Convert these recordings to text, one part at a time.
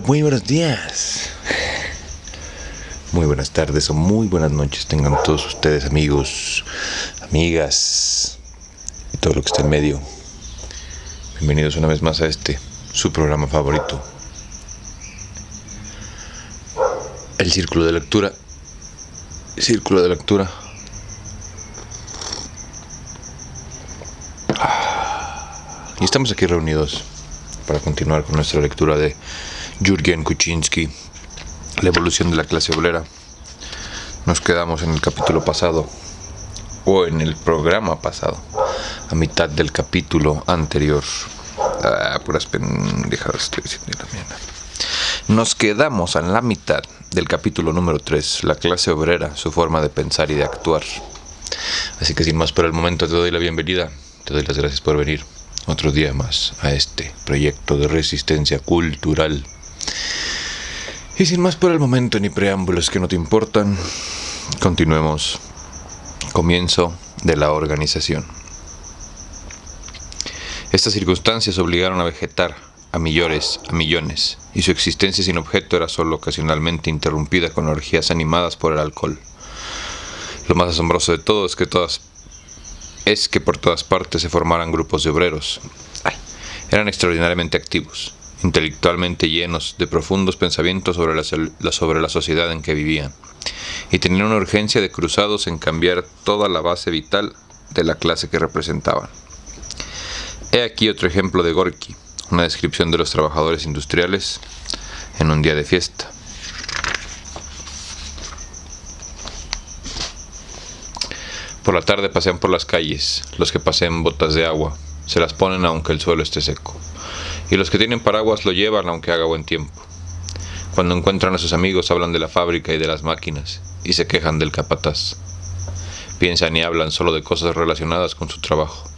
muy buenos días. Muy buenas tardes o muy buenas noches tengan todos ustedes amigos, amigas y todo lo que está en medio. Bienvenidos una vez más a este, su programa favorito. El Círculo de Lectura. Círculo de Lectura. Y estamos aquí reunidos para continuar con nuestra lectura de Jurgen Kuczynski, La evolución de la clase obrera. Nos quedamos en el capítulo pasado, o en el programa pasado, a mitad del capítulo anterior. Ah, puras pendejadas estoy diciendo la. Nos quedamos en la mitad del capítulo número 3, la clase obrera, su forma de pensar y de actuar. Así que sin más por el momento te doy la bienvenida, te doy las gracias por venir otro día más a este proyecto de resistencia cultural. Y sin más por el momento ni preámbulos que no te importan, continuemos. Comienzo de la organización. Estas circunstancias obligaron a vegetar a millones, a millones, y su existencia sin objeto era solo ocasionalmente interrumpida con orgías animadas por el alcohol. Lo más asombroso de todo es que todas es que por todas partes se formaran grupos de obreros. eran extraordinariamente activos, intelectualmente llenos de profundos pensamientos sobre la, sobre la sociedad en que vivían, y tenían una urgencia de cruzados en cambiar toda la base vital de la clase que representaban. He aquí otro ejemplo de Gorky, una descripción de los trabajadores industriales en un día de fiesta. Por la tarde pasean por las calles, los que paseen botas de agua, se las ponen aunque el suelo esté seco. Y los que tienen paraguas lo llevan aunque haga buen tiempo. Cuando encuentran a sus amigos hablan de la fábrica y de las máquinas, y se quejan del capataz. Piensan y hablan solo de cosas relacionadas con su trabajo.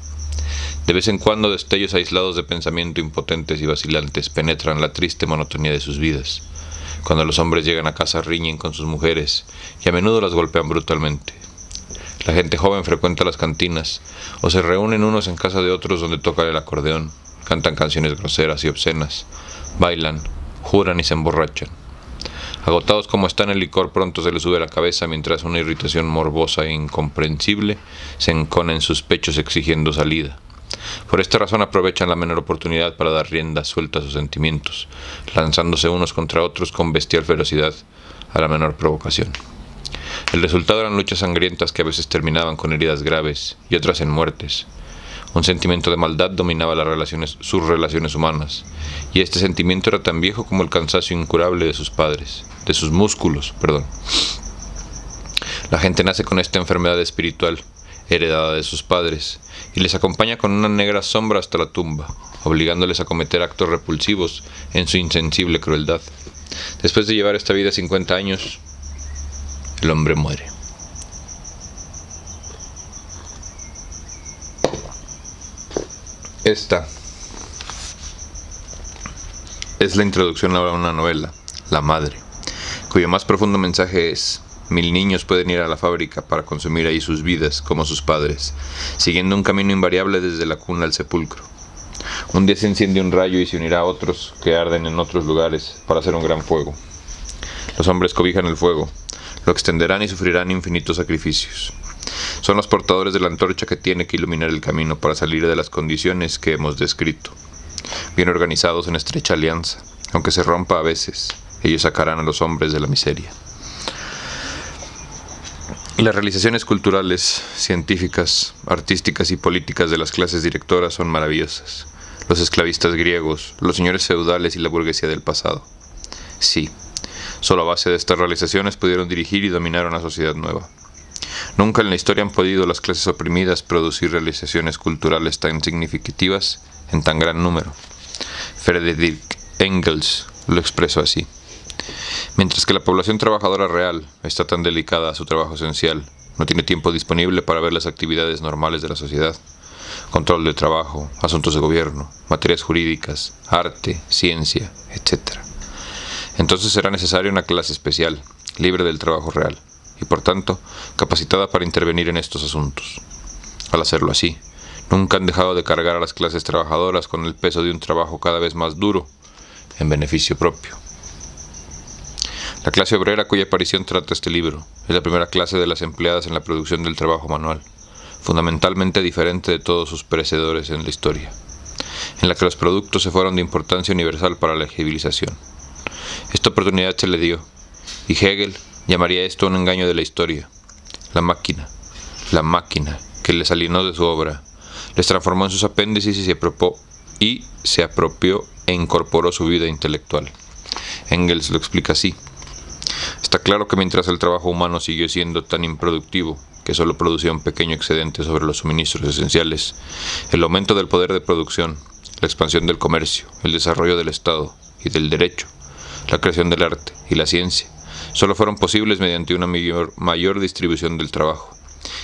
De vez en cuando destellos aislados de pensamiento impotentes y vacilantes penetran la triste monotonía de sus vidas. Cuando los hombres llegan a casa riñen con sus mujeres y a menudo las golpean brutalmente. La gente joven frecuenta las cantinas o se reúnen unos en casa de otros donde tocan el acordeón, cantan canciones groseras y obscenas, bailan, juran y se emborrachan. Agotados como están el licor pronto se les sube la cabeza mientras una irritación morbosa e incomprensible se encona en sus pechos exigiendo salida. Por esta razón aprovechan la menor oportunidad para dar rienda suelta a sus sentimientos, lanzándose unos contra otros con bestial ferocidad a la menor provocación. El resultado eran luchas sangrientas que a veces terminaban con heridas graves y otras en muertes. Un sentimiento de maldad dominaba sus relaciones humanas, y este sentimiento era tan viejo como el cansancio incurable de sus padres, de sus músculos, perdón. La gente nace con esta enfermedad espiritual, heredada de sus padres, y les acompaña con una negra sombra hasta la tumba, obligándoles a cometer actos repulsivos en su insensible crueldad. Después de llevar esta vida 50 años, el hombre muere. Esta es la introducción a una novela, La Madre, cuyo más profundo mensaje es, mil niños pueden ir a la fábrica para consumir ahí sus vidas como sus padres, siguiendo un camino invariable desde la cuna al sepulcro. Un día se enciende un rayo y se unirá a otros que arden en otros lugares para hacer un gran fuego. Los hombres cobijan el fuego, lo extenderán y sufrirán infinitos sacrificios. Son los portadores de la antorcha que tiene que iluminar el camino para salir de las condiciones que hemos descrito. Bien organizados en estrecha alianza, aunque se rompa a veces, ellos sacarán a los hombres de la miseria. Las realizaciones culturales, científicas, artísticas y políticas de las clases directoras son maravillosas. Los esclavistas griegos, los señores feudales y la burguesía del pasado. Sí, Solo a base de estas realizaciones pudieron dirigir y dominar una sociedad nueva. Nunca en la historia han podido las clases oprimidas producir realizaciones culturales tan significativas en tan gran número. Friedrich Engels lo expresó así. Mientras que la población trabajadora real está tan delicada a su trabajo esencial, no tiene tiempo disponible para ver las actividades normales de la sociedad. Control de trabajo, asuntos de gobierno, materias jurídicas, arte, ciencia, etc. Entonces será necesaria una clase especial, libre del trabajo real, por tanto capacitada para intervenir en estos asuntos. Al hacerlo así, nunca han dejado de cargar a las clases trabajadoras con el peso de un trabajo cada vez más duro en beneficio propio. La clase obrera cuya aparición trata este libro es la primera clase de las empleadas en la producción del trabajo manual, fundamentalmente diferente de todos sus precedores en la historia, en la que los productos se fueron de importancia universal para la civilización. Esta oportunidad se le dio, y Hegel llamaría esto un engaño de la historia. La máquina, la máquina, que les alienó de su obra, les transformó en sus apéndices y se, y se apropió e incorporó su vida intelectual. Engels lo explica así. Está claro que mientras el trabajo humano siguió siendo tan improductivo que solo producía un pequeño excedente sobre los suministros esenciales, el aumento del poder de producción, la expansión del comercio, el desarrollo del Estado y del derecho, la creación del arte y la ciencia, solo fueron posibles mediante una mayor, distribución del trabajo,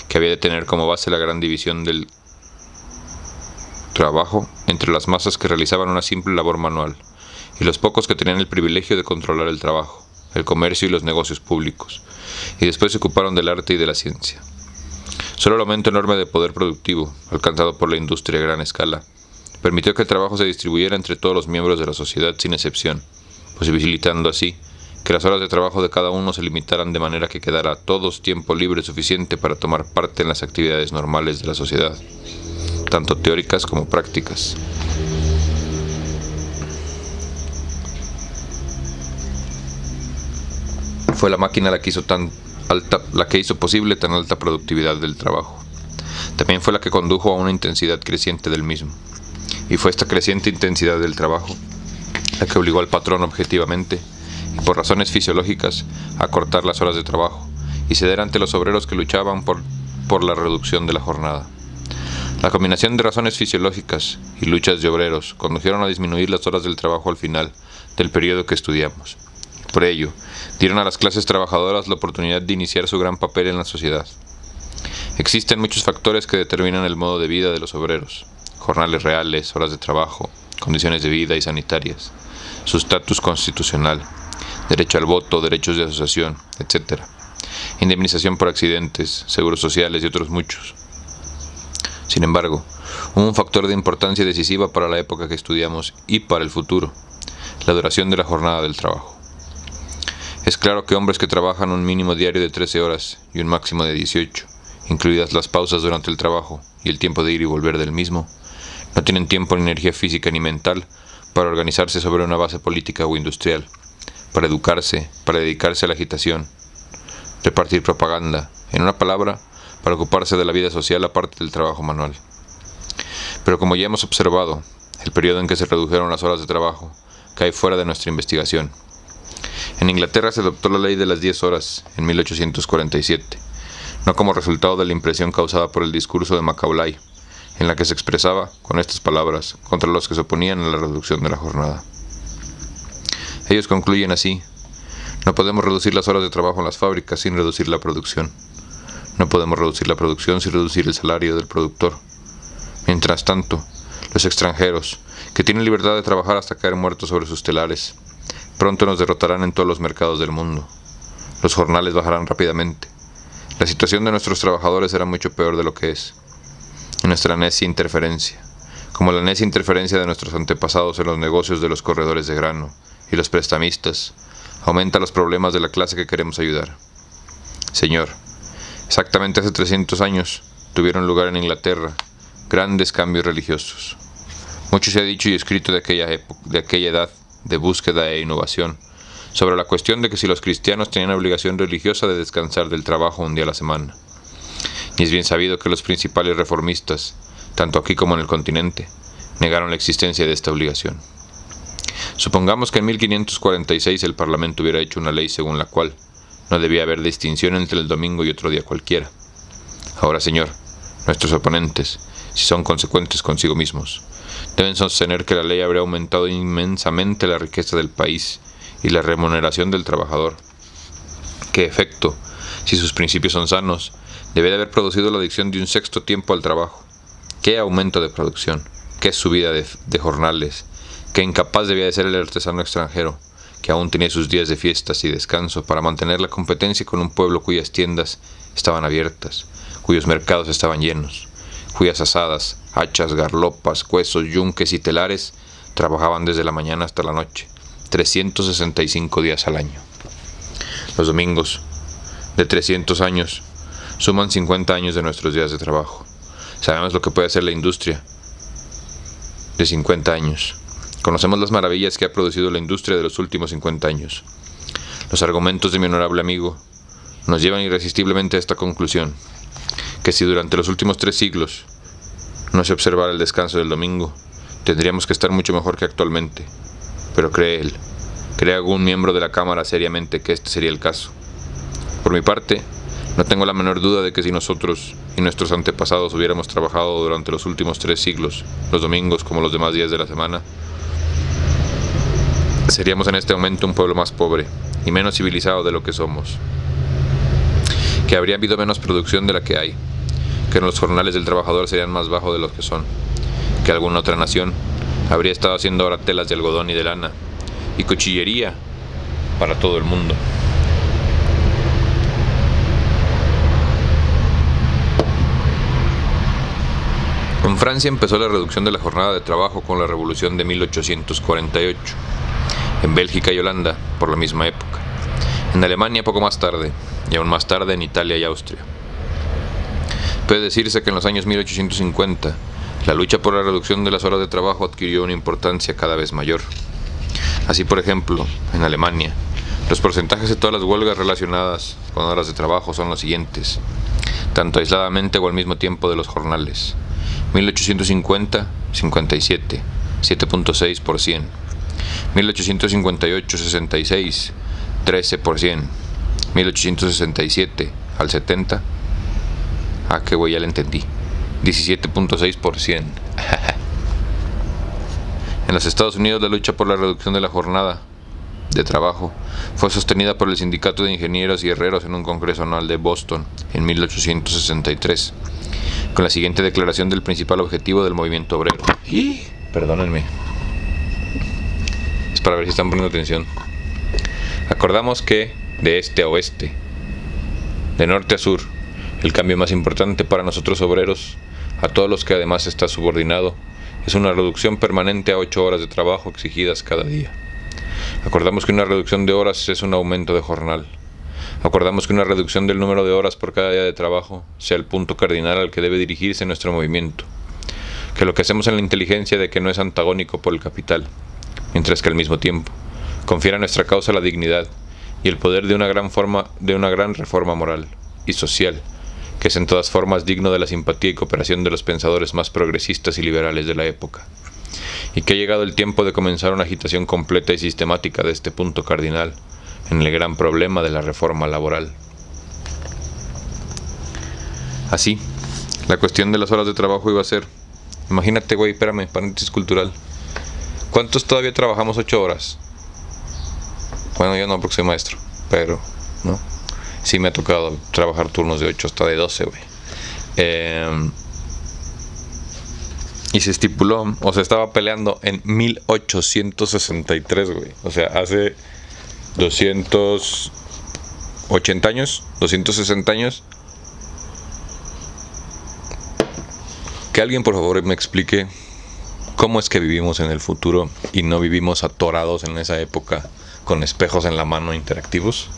que había de tener como base la gran división del trabajo entre las masas que realizaban una simple labor manual y los pocos que tenían el privilegio de controlar el trabajo, el comercio y los negocios públicos, y después se ocuparon del arte y de la ciencia. Solo el aumento enorme de poder productivo, alcanzado por la industria a gran escala, permitió que el trabajo se distribuyera entre todos los miembros de la sociedad sin excepción, posibilitando así que las horas de trabajo de cada uno se limitaran de manera que quedara a todos tiempo libre suficiente para tomar parte en las actividades normales de la sociedad, tanto teóricas como prácticas. Fue la máquina la que hizo tan alta, la que hizo posible tan alta productividad del trabajo. También fue la que condujo a una intensidad creciente del mismo. Y fue esta creciente intensidad del trabajo la que obligó al patrón objetivamente por razones fisiológicas, a cortar las horas de trabajo y ceder ante los obreros que luchaban por, por la reducción de la jornada. La combinación de razones fisiológicas y luchas de obreros condujeron a disminuir las horas del trabajo al final del periodo que estudiamos. Por ello, dieron a las clases trabajadoras la oportunidad de iniciar su gran papel en la sociedad. Existen muchos factores que determinan el modo de vida de los obreros, jornales reales, horas de trabajo, condiciones de vida y sanitarias, su estatus constitucional, derecho al voto, derechos de asociación, etc. Indemnización por accidentes, seguros sociales y otros muchos. Sin embargo, un factor de importancia decisiva para la época que estudiamos y para el futuro, la duración de la jornada del trabajo. Es claro que hombres que trabajan un mínimo diario de 13 horas y un máximo de 18, incluidas las pausas durante el trabajo y el tiempo de ir y volver del mismo, no tienen tiempo ni energía física ni mental para organizarse sobre una base política o industrial para educarse, para dedicarse a la agitación, repartir propaganda, en una palabra, para ocuparse de la vida social aparte del trabajo manual. Pero como ya hemos observado, el periodo en que se redujeron las horas de trabajo cae fuera de nuestra investigación. En Inglaterra se adoptó la ley de las 10 horas en 1847, no como resultado de la impresión causada por el discurso de Macaulay, en la que se expresaba, con estas palabras, contra los que se oponían a la reducción de la jornada. Ellos concluyen así, no podemos reducir las horas de trabajo en las fábricas sin reducir la producción. No podemos reducir la producción sin reducir el salario del productor. Mientras tanto, los extranjeros, que tienen libertad de trabajar hasta caer muertos sobre sus telares, pronto nos derrotarán en todos los mercados del mundo. Los jornales bajarán rápidamente. La situación de nuestros trabajadores será mucho peor de lo que es. Nuestra necia interferencia, como la necia interferencia de nuestros antepasados en los negocios de los corredores de grano, y los prestamistas, aumenta los problemas de la clase que queremos ayudar. Señor, exactamente hace 300 años tuvieron lugar en Inglaterra grandes cambios religiosos. Mucho se ha dicho y escrito de aquella, de aquella edad de búsqueda e innovación sobre la cuestión de que si los cristianos tenían obligación religiosa de descansar del trabajo un día a la semana. Y es bien sabido que los principales reformistas, tanto aquí como en el continente, negaron la existencia de esta obligación. Supongamos que en 1546 el Parlamento hubiera hecho una ley según la cual no debía haber distinción entre el domingo y otro día cualquiera. Ahora, Señor, nuestros oponentes, si son consecuentes consigo mismos, deben sostener que la ley habría aumentado inmensamente la riqueza del país y la remuneración del trabajador. ¿Qué efecto, si sus principios son sanos, debe de haber producido la adicción de un sexto tiempo al trabajo? ¿Qué aumento de producción? ¿Qué subida de jornales? Que incapaz debía de ser el artesano extranjero, que aún tenía sus días de fiestas y descanso para mantener la competencia con un pueblo cuyas tiendas estaban abiertas, cuyos mercados estaban llenos, cuyas asadas hachas, garlopas, huesos, yunques y telares, trabajaban desde la mañana hasta la noche, 365 días al año. Los domingos, de 300 años, suman 50 años de nuestros días de trabajo. Sabemos lo que puede hacer la industria de 50 años. Conocemos las maravillas que ha producido la industria de los últimos 50 años. Los argumentos de mi honorable amigo nos llevan irresistiblemente a esta conclusión, que si durante los últimos tres siglos no se observara el descanso del domingo, tendríamos que estar mucho mejor que actualmente. Pero cree él, cree algún miembro de la Cámara seriamente que este sería el caso. Por mi parte, no tengo la menor duda de que si nosotros y nuestros antepasados hubiéramos trabajado durante los últimos tres siglos, los domingos como los demás días de la semana, seríamos en este momento un pueblo más pobre y menos civilizado de lo que somos. Que habría habido menos producción de la que hay, que los jornales del trabajador serían más bajos de los que son, que alguna otra nación habría estado haciendo ahora telas de algodón y de lana y cuchillería para todo el mundo. En Francia empezó la reducción de la jornada de trabajo con la Revolución de 1848. En Bélgica y Holanda, por la misma época. En Alemania poco más tarde, y aún más tarde en Italia y Austria. Puede decirse que en los años 1850, la lucha por la reducción de las horas de trabajo adquirió una importancia cada vez mayor. Así, por ejemplo, en Alemania, los porcentajes de todas las huelgas relacionadas con horas de trabajo son los siguientes, tanto aisladamente o al mismo tiempo de los jornales. 1850, 57, 7.6 por 100. 1858, 66, 13 por 100. 1867 al 70. Ah, qué güey, ya le entendí. 17.6 por 100. en los Estados Unidos la lucha por la reducción de la jornada de trabajo fue sostenida por el Sindicato de Ingenieros y Herreros en un congreso anual de Boston en 1863 con la siguiente declaración del principal objetivo del movimiento obrero. Y, perdónenme, es para ver si están poniendo atención. Acordamos que de este a oeste, de norte a sur, el cambio más importante para nosotros obreros, a todos los que además está subordinado, es una reducción permanente a 8 horas de trabajo exigidas cada día. Acordamos que una reducción de horas es un aumento de jornal. Acordamos que una reducción del número de horas por cada día de trabajo sea el punto cardinal al que debe dirigirse nuestro movimiento. Que lo que hacemos en la inteligencia de que no es antagónico por el capital, mientras que al mismo tiempo confiere a nuestra causa la dignidad y el poder de una gran forma de una gran reforma moral y social, que es en todas formas digno de la simpatía y cooperación de los pensadores más progresistas y liberales de la época. Y que ha llegado el tiempo de comenzar una agitación completa y sistemática de este punto cardinal en el gran problema de la reforma laboral. Así, la cuestión de las horas de trabajo iba a ser, imagínate, güey, espérame, paréntesis cultural. ¿Cuántos todavía trabajamos ocho horas? Bueno, yo no porque soy maestro, pero, ¿no? Sí me ha tocado trabajar turnos de 8 hasta de 12, güey. Em, y se estipuló, o se estaba peleando en 1863, güey. O sea, hace 280 años, 260 años. Que alguien por favor me explique cómo es que vivimos en el futuro y no vivimos atorados en esa época con espejos en la mano interactivos.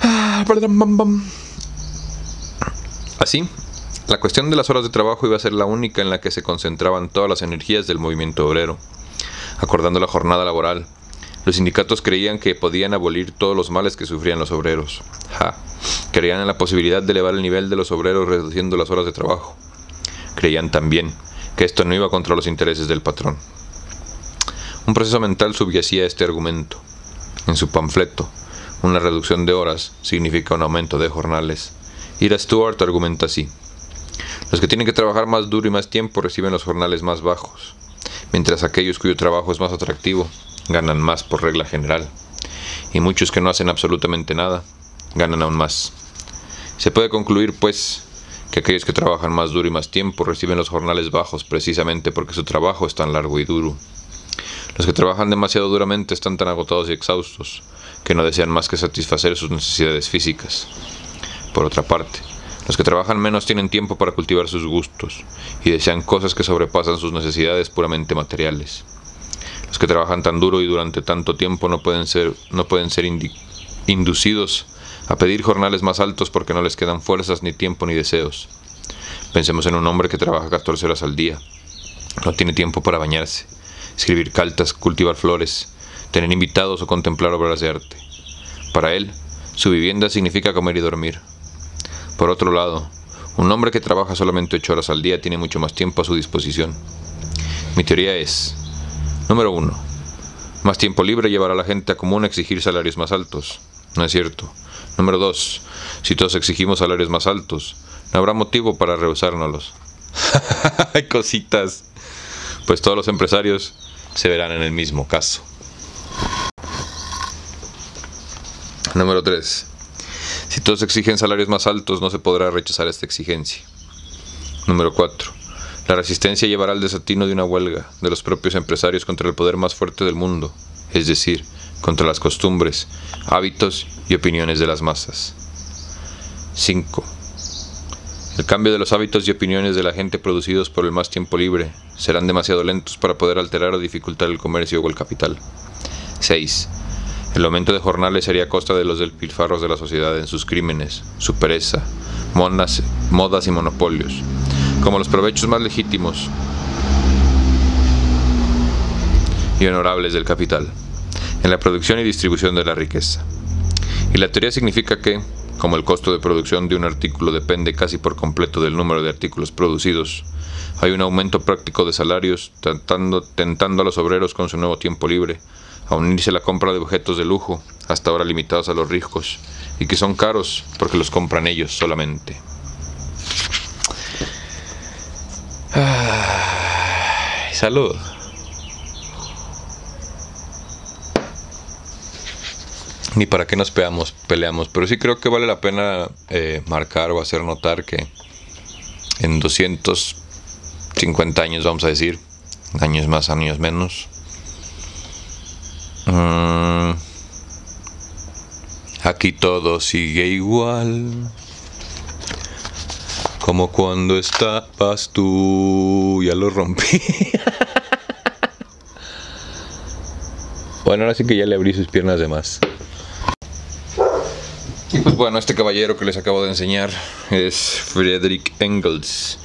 Ah, Así, la cuestión de las horas de trabajo iba a ser la única en la que se concentraban todas las energías del movimiento obrero, acordando la jornada laboral, los sindicatos creían que podían abolir todos los males que sufrían los obreros. Ja. Creían en la posibilidad de elevar el nivel de los obreros reduciendo las horas de trabajo. Creían también que esto no iba contra los intereses del patrón. Un proceso mental subyacía a este argumento. En su panfleto, una reducción de horas significa un aumento de jornales. Ira Stewart argumenta así. Los que tienen que trabajar más duro y más tiempo reciben los jornales más bajos, mientras aquellos cuyo trabajo es más atractivo ganan más por regla general, y muchos que no hacen absolutamente nada ganan aún más. Se puede concluir, pues, que aquellos que trabajan más duro y más tiempo reciben los jornales bajos precisamente porque su trabajo es tan largo y duro. Los que trabajan demasiado duramente están tan agotados y exhaustos que no desean más que satisfacer sus necesidades físicas. Por otra parte, Los que trabajan menos tienen tiempo para cultivar sus gustos y desean cosas que sobrepasan sus necesidades puramente materiales. Los que trabajan tan duro y durante tanto tiempo no pueden ser, no pueden ser inducidos a pedir jornales más altos porque no les quedan fuerzas, ni tiempo, ni deseos. Pensemos en un hombre que trabaja 14 horas al día. No tiene tiempo para bañarse, escribir cartas, cultivar flores, tener invitados o contemplar obras de arte. Para él, su vivienda significa comer y dormir. Por otro lado, un hombre que trabaja solamente ocho horas al día tiene mucho más tiempo a su disposición. Mi teoría es, número uno, más tiempo libre llevará a la gente a común a exigir salarios más altos. No es cierto. Número dos, si todos exigimos salarios más altos, no habrá motivo para rehusárnoslos. Cositas. Pues todos los empresarios se verán en el mismo caso. Número 3. Si todos exigen salarios más altos, no se podrá rechazar esta exigencia. Número 4. La resistencia llevará al desatino de una huelga de los propios empresarios contra el poder más fuerte del mundo, es decir, contra las costumbres, hábitos y opiniones de las masas. 5. El cambio de los hábitos y opiniones de la gente producidos por el más tiempo libre serán demasiado lentos para poder alterar o dificultar el comercio o el capital. 6. El aumento de jornales sería a costa de los despilfarros de la sociedad en sus crímenes, su pereza, modas y monopolios, como los provechos más legítimos y honorables del capital, en la producción y distribución de la riqueza. Y la teoría significa que, como el costo de producción de un artículo depende casi por completo del número de artículos producidos, hay un aumento práctico de salarios tentando, a los obreros con su nuevo tiempo libre a unirse a la compra de objetos de lujo, hasta ahora limitados a los ricos, y que son caros porque los compran ellos solamente. salud. Ni para qué nos peleamos, peleamos, pero sí creo que vale la pena eh, marcar o hacer notar que en 250 años, vamos a decir, años más, años menos, Mm. aquí todo sigue igual. Como cuando estabas tú, ya lo rompí. bueno, ahora sí que ya le abrí sus piernas de más. Pues bueno, este caballero que les acabo de enseñar es Friedrich Engels,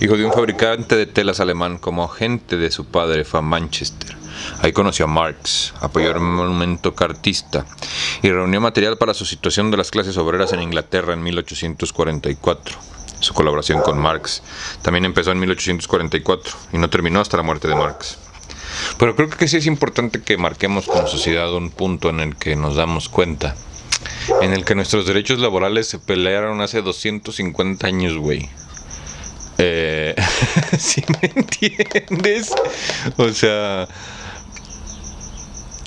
hijo de un fabricante de telas alemán como agente de su padre fue a Manchester. Ahí conoció a Marx, apoyó el monumento cartista y reunió material para su situación de las clases obreras en Inglaterra en 1844. Su colaboración con Marx también empezó en 1844 y no terminó hasta la muerte de Marx. Pero creo que sí es importante que marquemos como sociedad un punto en el que nos damos cuenta, en el que nuestros derechos laborales se pelearon hace 250 años, güey. Eh, si me entiendes? O sea,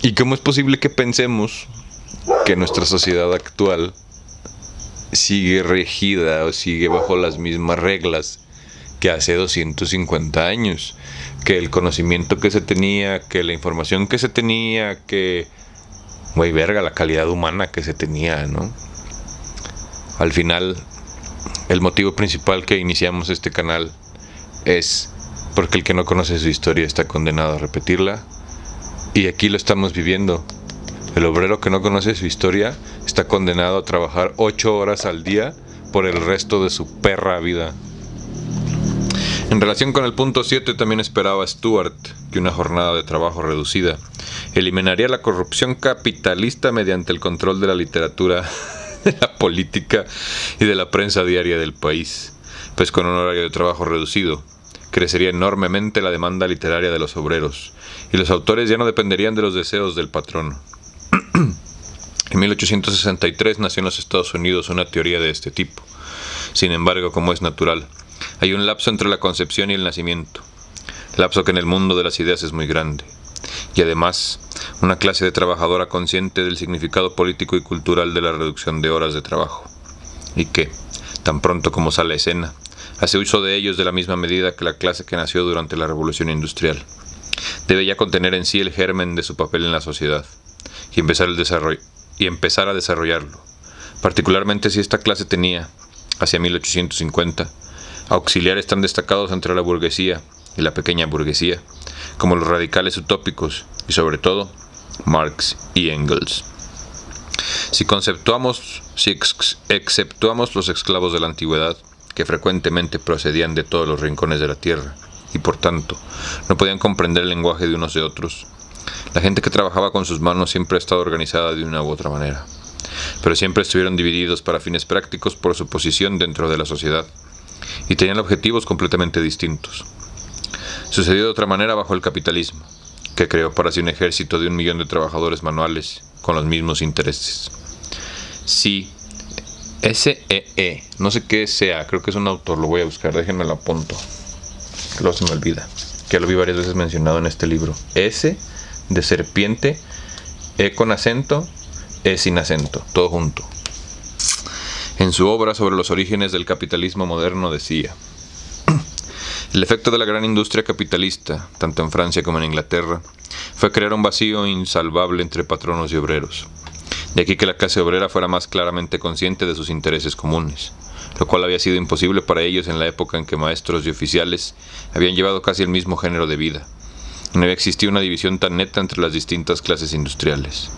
¿Y cómo es posible que pensemos que nuestra sociedad actual sigue regida o sigue bajo las mismas reglas que hace 250 años? Que el conocimiento que se tenía, que la información que se tenía, que... Güey, verga, la calidad humana que se tenía, ¿no? Al final, el motivo principal que iniciamos este canal es porque el que no conoce su historia está condenado a repetirla y aquí lo estamos viviendo. El obrero que no conoce su historia está condenado a trabajar ocho horas al día por el resto de su perra vida. En relación con el punto 7 también esperaba Stuart que una jornada de trabajo reducida eliminaría la corrupción capitalista mediante el control de la literatura, de la política y de la prensa diaria del país, pues con un horario de trabajo reducido crecería enormemente la demanda literaria de los obreros, y los autores ya no dependerían de los deseos del patrono. en 1863 nació en los Estados Unidos una teoría de este tipo. Sin embargo, como es natural, hay un lapso entre la concepción y el nacimiento, lapso que en el mundo de las ideas es muy grande, y además una clase de trabajadora consciente del significado político y cultural de la reducción de horas de trabajo, y que, tan pronto como sale a escena, hace uso de ellos de la misma medida que la clase que nació durante la Revolución Industrial. Debe ya contener en sí el germen de su papel en la sociedad y empezar, el desarrollo, y empezar a desarrollarlo, particularmente si esta clase tenía, hacia 1850, auxiliares tan destacados entre la burguesía y la pequeña burguesía, como los radicales utópicos y sobre todo Marx y Engels. Si conceptuamos, si exceptuamos los esclavos de la antigüedad, que frecuentemente procedían de todos los rincones de la tierra, y por tanto no podían comprender el lenguaje de unos de otros, la gente que trabajaba con sus manos siempre ha estado organizada de una u otra manera, pero siempre estuvieron divididos para fines prácticos por su posición dentro de la sociedad, y tenían objetivos completamente distintos. Sucedió de otra manera bajo el capitalismo, que creó para sí un ejército de un millón de trabajadores manuales con los mismos intereses. Sí, SEE, e, no sé qué sea, creo que es un autor, lo voy a buscar, déjenme lo apunto. Luego se me olvida, que lo vi varias veces mencionado en este libro. S de serpiente, E con acento, E sin acento, todo junto. En su obra sobre los orígenes del capitalismo moderno decía, el efecto de la gran industria capitalista, tanto en Francia como en Inglaterra, fue crear un vacío insalvable entre patronos y obreros. De aquí que la clase obrera fuera más claramente consciente de sus intereses comunes, lo cual había sido imposible para ellos en la época en que maestros y oficiales habían llevado casi el mismo género de vida. No había existido una división tan neta entre las distintas clases industriales.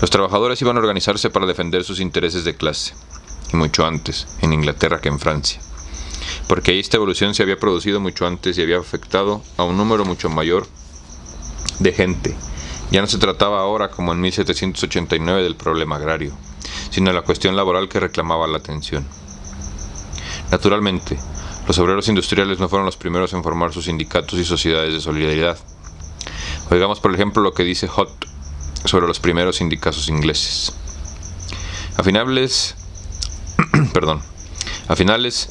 Los trabajadores iban a organizarse para defender sus intereses de clase, y mucho antes, en Inglaterra que en Francia porque esta evolución se había producido mucho antes y había afectado a un número mucho mayor de gente. Ya no se trataba ahora, como en 1789, del problema agrario, sino de la cuestión laboral que reclamaba la atención. Naturalmente, los obreros industriales no fueron los primeros en formar sus sindicatos y sociedades de solidaridad. Oigamos, por ejemplo, lo que dice Hot sobre los primeros sindicatos ingleses. A finales, perdón, a finales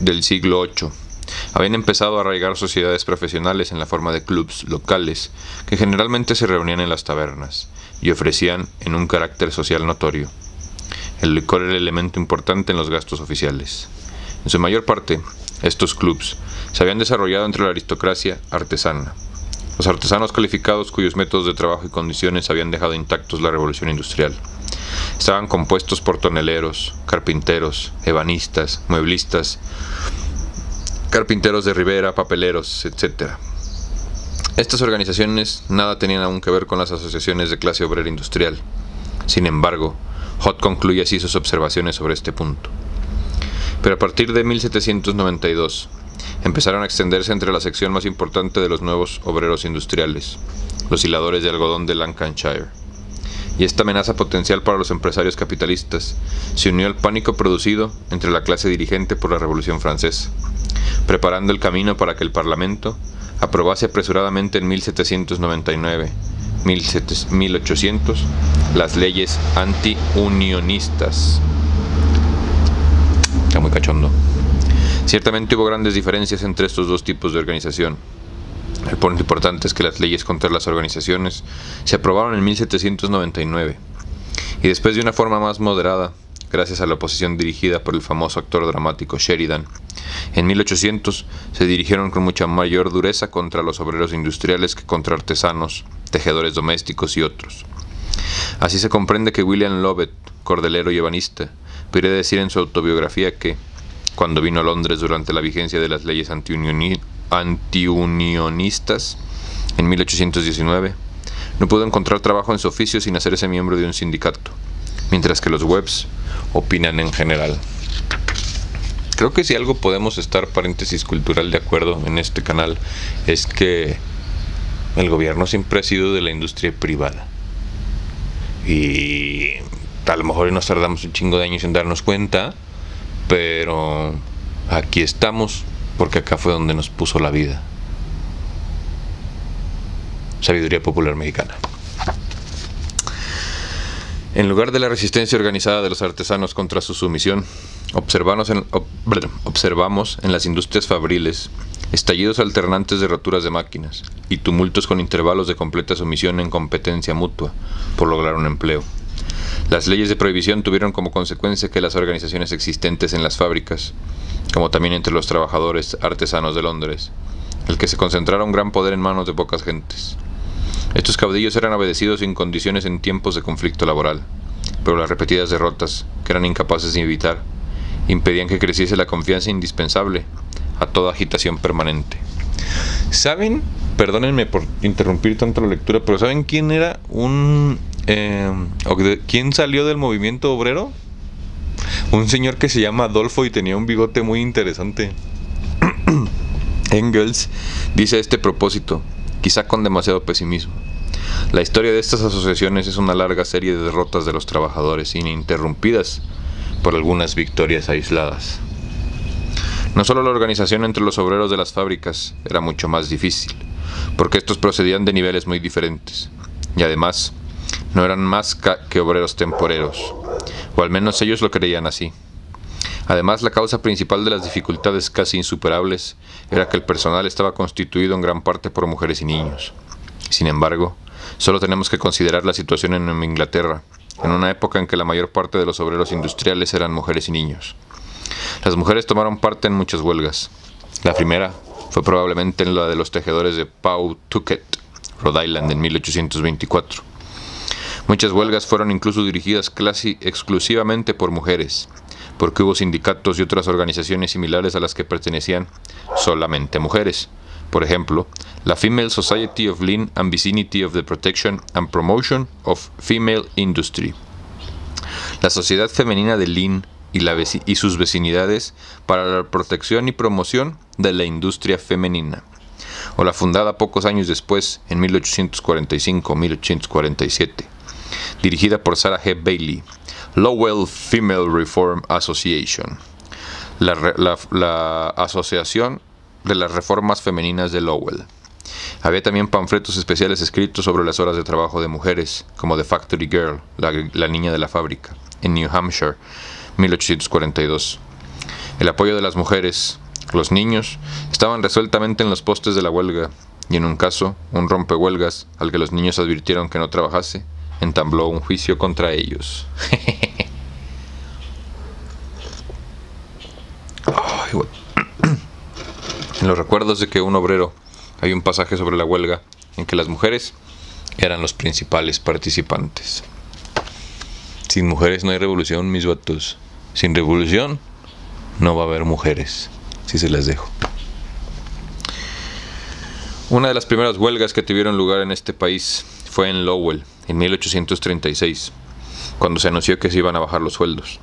del siglo VIII. Habían empezado a arraigar sociedades profesionales en la forma de clubs locales, que generalmente se reunían en las tabernas y ofrecían en un carácter social notorio. El licor era el elemento importante en los gastos oficiales. En su mayor parte, estos clubs se habían desarrollado entre la aristocracia artesana, los artesanos calificados cuyos métodos de trabajo y condiciones habían dejado intactos la revolución industrial. Estaban compuestos por toneleros, carpinteros, ebanistas, mueblistas, carpinteros de ribera, papeleros, etc. Estas organizaciones nada tenían aún que ver con las asociaciones de clase obrera industrial. Sin embargo, Hot concluye así sus observaciones sobre este punto. Pero a partir de 1792, empezaron a extenderse entre la sección más importante de los nuevos obreros industriales, los hiladores de algodón de Lancashire y esta amenaza potencial para los empresarios capitalistas se unió al pánico producido entre la clase dirigente por la Revolución Francesa, preparando el camino para que el Parlamento aprobase apresuradamente en 1799 1800 las leyes anti-unionistas. Está muy cachondo. Ciertamente hubo grandes diferencias entre estos dos tipos de organización, el punto importante es que las leyes contra las organizaciones se aprobaron en 1799 y después de una forma más moderada, gracias a la oposición dirigida por el famoso actor dramático Sheridan, en 1800 se dirigieron con mucha mayor dureza contra los obreros industriales que contra artesanos, tejedores domésticos y otros. Así se comprende que William Lovett, cordelero y ebanista, puede decir en su autobiografía que, cuando vino a Londres durante la vigencia de las leyes antiunionistas, antiunionistas en 1819, no pudo encontrar trabajo en su oficio sin hacerse miembro de un sindicato, mientras que los webs opinan en general. Creo que si algo podemos estar, paréntesis cultural, de acuerdo en este canal, es que el gobierno siempre ha sido de la industria privada. Y a lo mejor nos tardamos un chingo de años en darnos cuenta, pero aquí estamos porque acá fue donde nos puso la vida. Sabiduría popular mexicana. En lugar de la resistencia organizada de los artesanos contra su sumisión, observamos en, observamos en las industrias fabriles estallidos alternantes de roturas de máquinas y tumultos con intervalos de completa sumisión en competencia mutua por lograr un empleo. Las leyes de prohibición tuvieron como consecuencia que las organizaciones existentes en las fábricas como también entre los trabajadores artesanos de Londres, el que se concentrara un gran poder en manos de pocas gentes. Estos caudillos eran obedecidos sin condiciones en tiempos de conflicto laboral, pero las repetidas derrotas, que eran incapaces de evitar, impedían que creciese la confianza indispensable a toda agitación permanente. ¿Saben? Perdónenme por interrumpir tanto la lectura, pero ¿saben quién era un... Eh, ¿Quién salió del movimiento obrero? Un señor que se llama Adolfo y tenía un bigote muy interesante. Engels dice este propósito, quizá con demasiado pesimismo. La historia de estas asociaciones es una larga serie de derrotas de los trabajadores ininterrumpidas por algunas victorias aisladas. No solo la organización entre los obreros de las fábricas era mucho más difícil, porque estos procedían de niveles muy diferentes, y además no eran más que obreros temporeros, o al menos ellos lo creían así. Además, la causa principal de las dificultades casi insuperables era que el personal estaba constituido en gran parte por mujeres y niños. Sin embargo, solo tenemos que considerar la situación en Inglaterra, en una época en que la mayor parte de los obreros industriales eran mujeres y niños. Las mujeres tomaron parte en muchas huelgas. La primera fue probablemente en la de los tejedores de Pawtucket, Rhode Island, en 1824. Muchas huelgas fueron incluso dirigidas casi exclusivamente por mujeres, porque hubo sindicatos y otras organizaciones similares a las que pertenecían solamente mujeres. Por ejemplo, la Female Society of Lean and Vicinity of the Protection and Promotion of Female Industry. La Sociedad Femenina de Lean y, sus vecinidades para la protección y promoción de la industria femenina. O la fundada pocos años después, en 1845-1847, dirigida por Sarah G. Bailey, Lowell Female Reform Association, la, Asociación de las Reformas Femeninas de Lowell. Había también panfletos especiales escritos sobre las horas de trabajo de mujeres, como The Factory Girl, la, la niña de la fábrica, en New Hampshire, 1842. El apoyo de las mujeres, los niños, estaban resueltamente en los postes de la huelga, y en un caso, un rompehuelgas, al que los niños advirtieron que no trabajase, entabló un juicio contra ellos. en los recuerdos de que un obrero hay un pasaje sobre la huelga en que las mujeres eran los principales participantes. Sin mujeres no hay revolución, mis vatos. Sin revolución no va a haber mujeres. Si se las dejo. Una de las primeras huelgas que tuvieron lugar en este país fue en Lowell, en 1836, cuando se anunció que se iban a bajar los sueldos.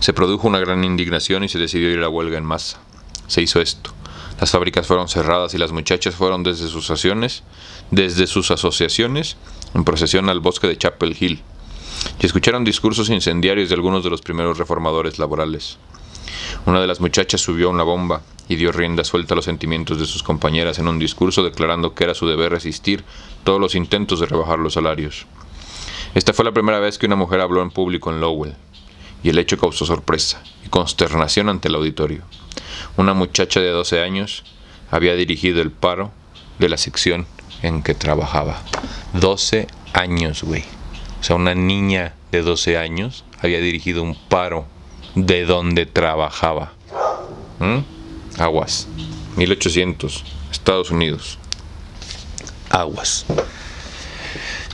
Se produjo una gran indignación y se decidió ir a huelga en masa. Se hizo esto. Las fábricas fueron cerradas y las muchachas fueron desde sus asociaciones, desde sus asociaciones en procesión al bosque de Chapel Hill y escucharon discursos incendiarios de algunos de los primeros reformadores laborales. Una de las muchachas subió a una bomba y dio rienda suelta a los sentimientos de sus compañeras en un discurso declarando que era su deber resistir todos los intentos de rebajar los salarios. Esta fue la primera vez que una mujer habló en público en Lowell, y el hecho causó sorpresa y consternación ante el auditorio. Una muchacha de 12 años había dirigido el paro de la sección en que trabajaba. 12 años, güey. O sea, una niña de 12 años había dirigido un paro de donde trabajaba. ¿Mm? Aguas. 1800, Estados Unidos. Aguas.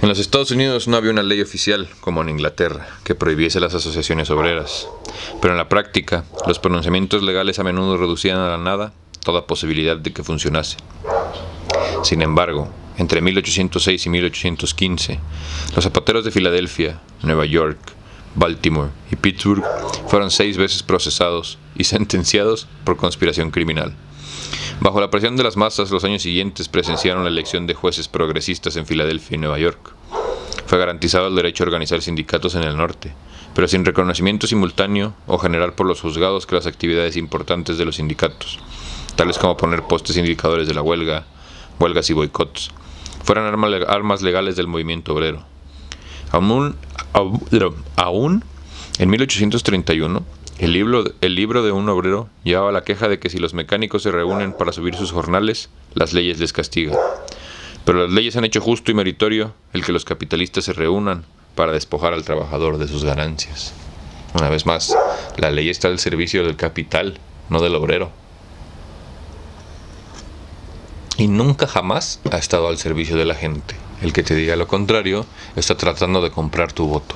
En los Estados Unidos no había una ley oficial, como en Inglaterra, que prohibiese las asociaciones obreras, pero en la práctica, los pronunciamientos legales a menudo reducían a la nada toda posibilidad de que funcionase. Sin embargo, entre 1806 y 1815, los zapateros de Filadelfia, Nueva York, Baltimore y Pittsburgh fueron seis veces procesados y sentenciados por conspiración criminal. Bajo la presión de las masas, los años siguientes presenciaron la elección de jueces progresistas en Filadelfia y Nueva York. Fue garantizado el derecho a organizar sindicatos en el norte, pero sin reconocimiento simultáneo o general por los juzgados que las actividades importantes de los sindicatos, tales como poner postes indicadores de la huelga, huelgas y boicots, fueran armas legales del movimiento obrero. Aún, en 1831, el libro, el libro de un obrero llevaba la queja de que si los mecánicos se reúnen para subir sus jornales, las leyes les castigan. Pero las leyes han hecho justo y meritorio el que los capitalistas se reúnan para despojar al trabajador de sus ganancias. Una vez más, la ley está al servicio del capital, no del obrero y nunca jamás ha estado al servicio de la gente. El que te diga lo contrario está tratando de comprar tu voto.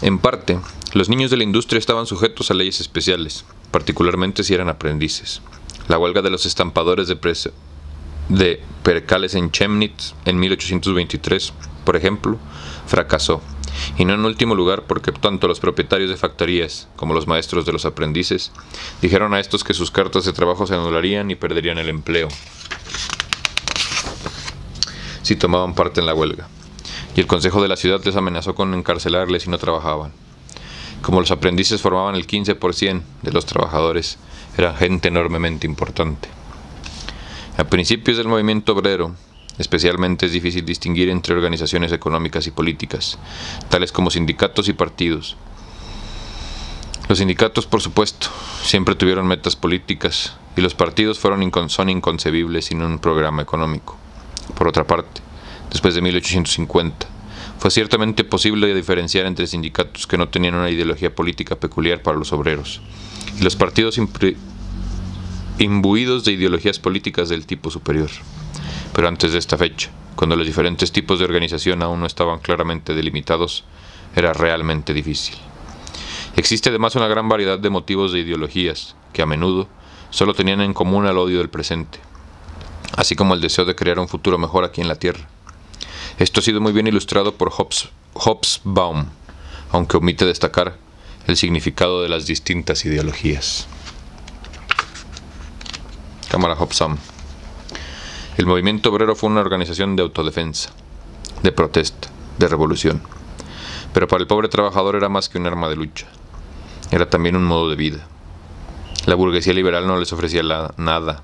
En parte, los niños de la industria estaban sujetos a leyes especiales, particularmente si eran aprendices. La huelga de los estampadores de, de percales en Chemnitz en 1823, por ejemplo, fracasó. Y no en último lugar porque tanto los propietarios de factorías como los maestros de los aprendices dijeron a estos que sus cartas de trabajo se anularían y perderían el empleo si tomaban parte en la huelga. Y el Consejo de la ciudad les amenazó con encarcelarles si no trabajaban. Como los aprendices formaban el 15% de los trabajadores, eran gente enormemente importante. A principios del movimiento obrero, especialmente es difícil distinguir entre organizaciones económicas y políticas, tales como sindicatos y partidos. Los sindicatos, por supuesto, siempre tuvieron metas políticas y los partidos fueron son inconcebibles sin un programa económico. Por otra parte, después de 1850, fue ciertamente posible diferenciar entre sindicatos que no tenían una ideología política peculiar para los obreros y los partidos imbuidos de ideologías políticas del tipo superior. Pero antes de esta fecha, cuando los diferentes tipos de organización aún no estaban claramente delimitados, era realmente difícil. Existe además una gran variedad de motivos de ideologías que a menudo solo tenían en común el odio del presente, así como el deseo de crear un futuro mejor aquí en la Tierra. Esto ha sido muy bien ilustrado por Hobsbawm, aunque omite destacar el significado de las distintas ideologías. Cámara Hobson. El movimiento obrero fue una organización de autodefensa, de protesta, de revolución. Pero para el pobre trabajador era más que un arma de lucha. Era también un modo de vida. La burguesía liberal no les ofrecía nada.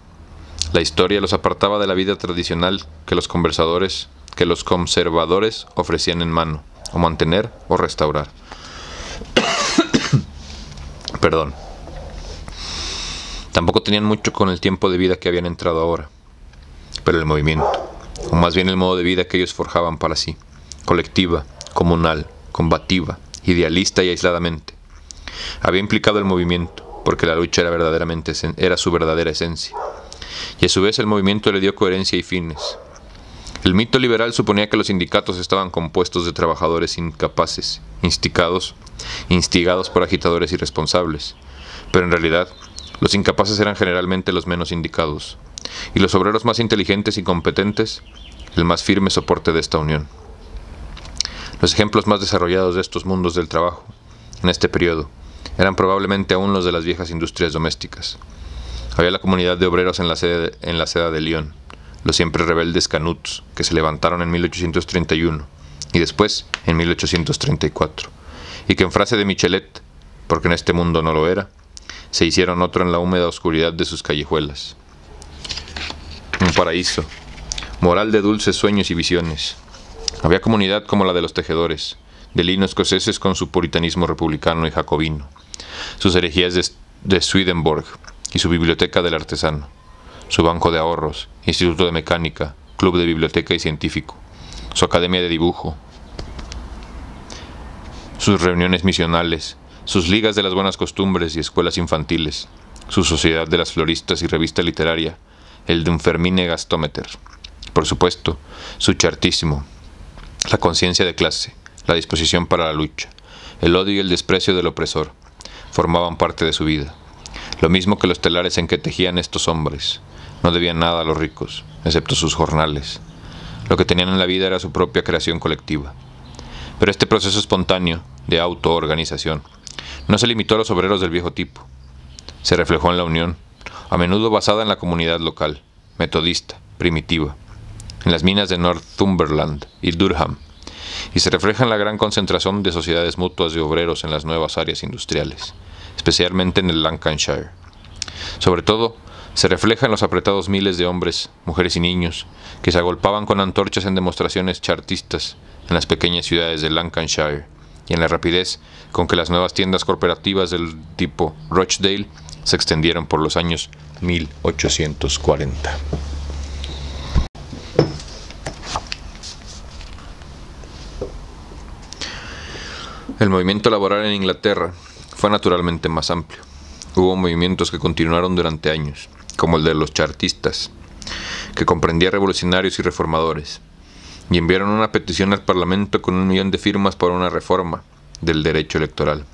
La historia los apartaba de la vida tradicional que los conversadores, que los conservadores ofrecían en mano, o mantener o restaurar. Perdón. Tampoco tenían mucho con el tiempo de vida que habían entrado ahora, pero el movimiento, o más bien el modo de vida que ellos forjaban para sí, colectiva, comunal, combativa, idealista y aisladamente, había implicado el movimiento, porque la lucha era verdaderamente era su verdadera esencia, y a su vez el movimiento le dio coherencia y fines. El mito liberal suponía que los sindicatos estaban compuestos de trabajadores incapaces, instigados, instigados por agitadores irresponsables, pero en realidad los incapaces eran generalmente los menos indicados, y los obreros más inteligentes y competentes, el más firme soporte de esta unión. Los ejemplos más desarrollados de estos mundos del trabajo, en este periodo, eran probablemente aún los de las viejas industrias domésticas. Había la comunidad de obreros en la, sede, en la seda de Lyon, los siempre rebeldes Canuts, que se levantaron en 1831 y después en 1834, y que en frase de Michelet, porque en este mundo no lo era, se hicieron otro en la húmeda oscuridad de sus callejuelas. Un paraíso, moral de dulces sueños y visiones. Había comunidad como la de los tejedores, de lino escoceses con su puritanismo republicano y jacobino, sus herejías de, de Swedenborg y su biblioteca del artesano, su banco de ahorros, instituto de mecánica, club de biblioteca y científico, su academia de dibujo, sus reuniones misionales, sus ligas de las buenas costumbres y escuelas infantiles, su sociedad de las floristas y revista literaria, el de un Fermine Gastómeter. Por supuesto, su chartísimo, la conciencia de clase, la disposición para la lucha, el odio y el desprecio del opresor, formaban parte de su vida. Lo mismo que los telares en que tejían estos hombres. No debían nada a los ricos, excepto sus jornales. Lo que tenían en la vida era su propia creación colectiva. Pero este proceso espontáneo de autoorganización no se limitó a los obreros del viejo tipo. Se reflejó en la unión, a menudo basada en la comunidad local, metodista, primitiva, en las minas de Northumberland y Durham, y se refleja en la gran concentración de sociedades mutuas de obreros en las nuevas áreas industriales, especialmente en el Lancashire. Sobre todo, se refleja en los apretados miles de hombres, mujeres y niños que se agolpaban con antorchas en demostraciones chartistas en las pequeñas ciudades de Lancashire y en la rapidez con que las nuevas tiendas corporativas del tipo Rochdale se extendieron por los años 1840. El movimiento laboral en Inglaterra fue naturalmente más amplio. Hubo movimientos que continuaron durante años, como el de los chartistas, que comprendía revolucionarios y reformadores, y enviaron una petición al Parlamento con un millón de firmas por una reforma, del derecho electoral,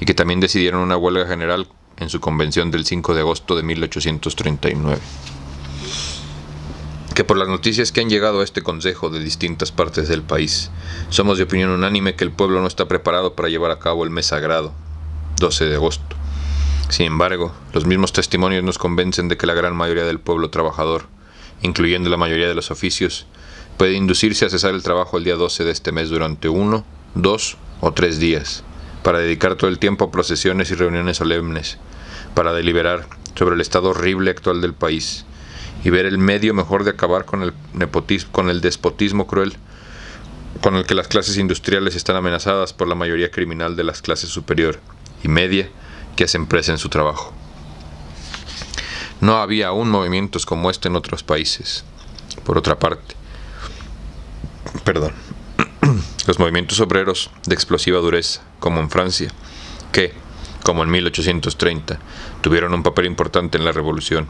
y que también decidieron una huelga general en su convención del 5 de agosto de 1839. Que por las noticias que han llegado a este Consejo de distintas partes del país, somos de opinión unánime que el pueblo no está preparado para llevar a cabo el mes sagrado, 12 de agosto. Sin embargo, los mismos testimonios nos convencen de que la gran mayoría del pueblo trabajador, incluyendo la mayoría de los oficios, puede inducirse a cesar el trabajo el día 12 de este mes durante uno, dos o tres días, para dedicar todo el tiempo a procesiones y reuniones solemnes, para deliberar sobre el estado horrible actual del país y ver el medio mejor de acabar con el nepotismo, con el despotismo cruel con el que las clases industriales están amenazadas por la mayoría criminal de las clases superior y media que hacen presa en su trabajo. No había aún movimientos como este en otros países. Por otra parte, perdón, los movimientos obreros de explosiva dureza, como en Francia, que, como en 1830, tuvieron un papel importante en la revolución,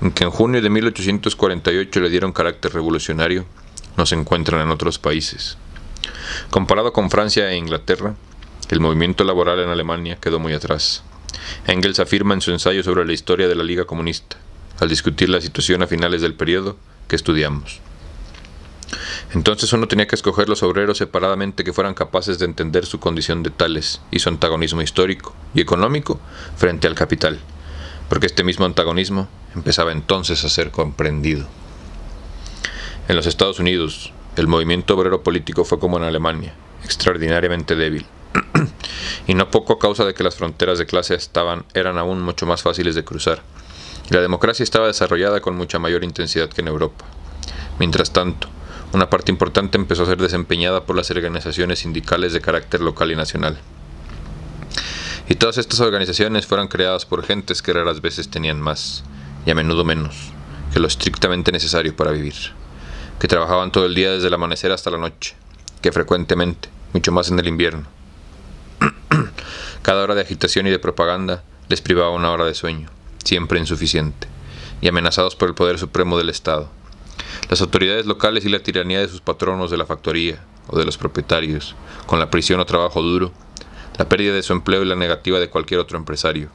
en que en junio de 1848 le dieron carácter revolucionario, no se encuentran en otros países. Comparado con Francia e Inglaterra, el movimiento laboral en Alemania quedó muy atrás. Engels afirma en su ensayo sobre la historia de la Liga Comunista, al discutir la situación a finales del periodo que estudiamos. Entonces uno tenía que escoger los obreros separadamente que fueran capaces de entender su condición de tales y su antagonismo histórico y económico frente al capital, porque este mismo antagonismo empezaba entonces a ser comprendido. En los Estados Unidos, el movimiento obrero político fue como en Alemania, extraordinariamente débil, y no poco a causa de que las fronteras de clase estaban, eran aún mucho más fáciles de cruzar. La democracia estaba desarrollada con mucha mayor intensidad que en Europa. Mientras tanto, una parte importante empezó a ser desempeñada por las organizaciones sindicales de carácter local y nacional. Y todas estas organizaciones fueron creadas por gentes que raras veces tenían más, y a menudo menos, que lo estrictamente necesario para vivir, que trabajaban todo el día desde el amanecer hasta la noche, que frecuentemente, mucho más en el invierno. Cada hora de agitación y de propaganda les privaba una hora de sueño, siempre insuficiente, y amenazados por el poder supremo del Estado las autoridades locales y la tiranía de sus patronos de la factoría o de los propietarios, con la prisión o trabajo duro, la pérdida de su empleo y la negativa de cualquier otro empresario,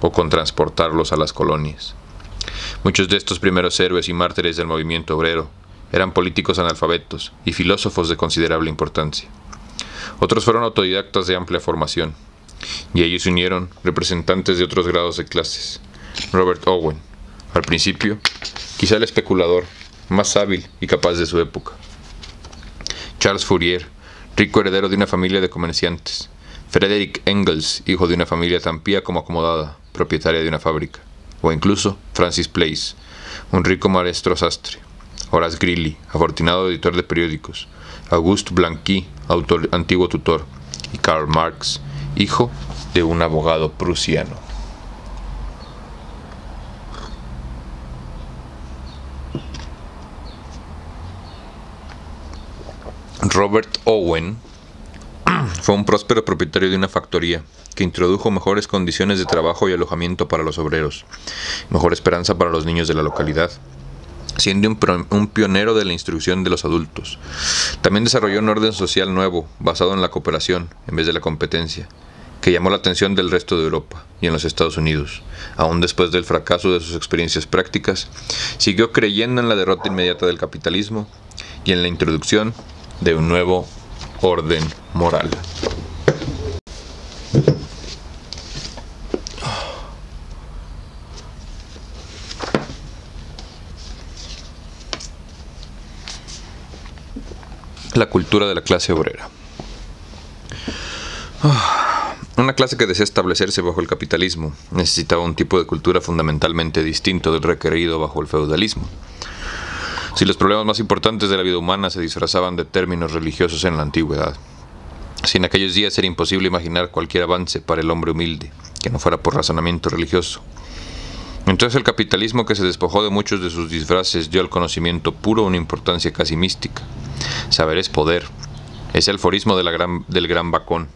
o con transportarlos a las colonias. Muchos de estos primeros héroes y mártires del movimiento obrero eran políticos analfabetos y filósofos de considerable importancia. Otros fueron autodidactas de amplia formación, y ellos unieron representantes de otros grados de clases. Robert Owen, al principio, quizá el especulador, más hábil y capaz de su época. Charles Fourier, rico heredero de una familia de comerciantes. Frederick Engels, hijo de una familia tan pía como acomodada, propietaria de una fábrica. O incluso Francis Place, un rico maestro sastre. Horace Greeley, afortunado editor de periódicos. Auguste Blanqui, antiguo tutor. Y Karl Marx, hijo de un abogado prusiano. Robert Owen fue un próspero propietario de una factoría que introdujo mejores condiciones de trabajo y alojamiento para los obreros, mejor esperanza para los niños de la localidad, siendo un, pionero de la instrucción de los adultos. También desarrolló un orden social nuevo, basado en la cooperación en vez de la competencia, que llamó la atención del resto de Europa y en los Estados Unidos. Aún después del fracaso de sus experiencias prácticas, siguió creyendo en la derrota inmediata del capitalismo y en la introducción de un nuevo orden moral. La cultura de la clase obrera. Una clase que desea establecerse bajo el capitalismo necesitaba un tipo de cultura fundamentalmente distinto del requerido bajo el feudalismo. Si los problemas más importantes de la vida humana se disfrazaban de términos religiosos en la antigüedad, si en aquellos días era imposible imaginar cualquier avance para el hombre humilde, que no fuera por razonamiento religioso, entonces el capitalismo que se despojó de muchos de sus disfraces dio al conocimiento puro una importancia casi mística. Saber es poder. De la gran, del gran Bacón,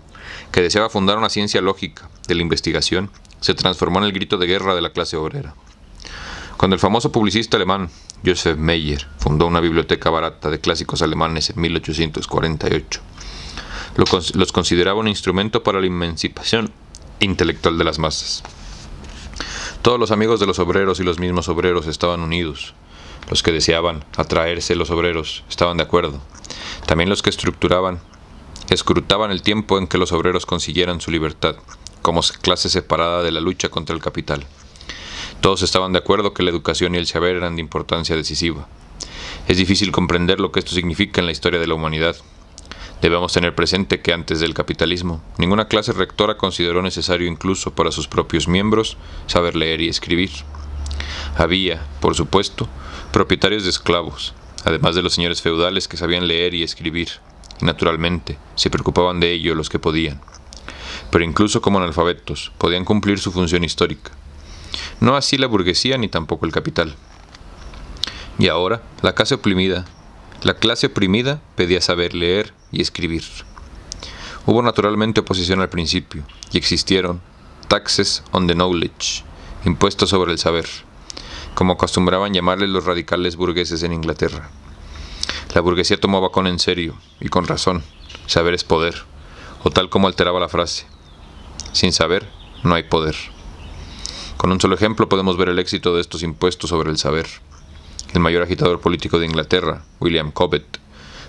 que deseaba fundar una ciencia lógica de la investigación, se transformó en el grito de guerra de la clase obrera. Cuando el famoso publicista alemán Joseph Meyer fundó una biblioteca barata de clásicos alemanes en 1848, los consideraba un instrumento para la emancipación intelectual de las masas. Todos los amigos de los obreros y los mismos obreros estaban unidos. Los que deseaban atraerse los obreros estaban de acuerdo. También los que estructuraban, escrutaban el tiempo en que los obreros consiguieran su libertad, como clase separada de la lucha contra el capital. Todos estaban de acuerdo que la educación y el saber eran de importancia decisiva. Es difícil comprender lo que esto significa en la historia de la humanidad. Debemos tener presente que antes del capitalismo, ninguna clase rectora consideró necesario incluso para sus propios miembros saber leer y escribir. Había, por supuesto, propietarios de esclavos, además de los señores feudales que sabían leer y escribir, y naturalmente se preocupaban de ello los que podían. Pero incluso como analfabetos, podían cumplir su función histórica. No así la burguesía ni tampoco el capital. Y ahora, la clase oprimida, la clase oprimida pedía saber leer y escribir. Hubo naturalmente oposición al principio, y existieron taxes on the knowledge, impuestos sobre el saber, como acostumbraban llamarles los radicales burgueses en Inglaterra. La burguesía tomaba con en serio, y con razón, saber es poder, o tal como alteraba la frase, sin saber no hay poder. Con un solo ejemplo podemos ver el éxito de estos impuestos sobre el saber. El mayor agitador político de Inglaterra, William Cobbett,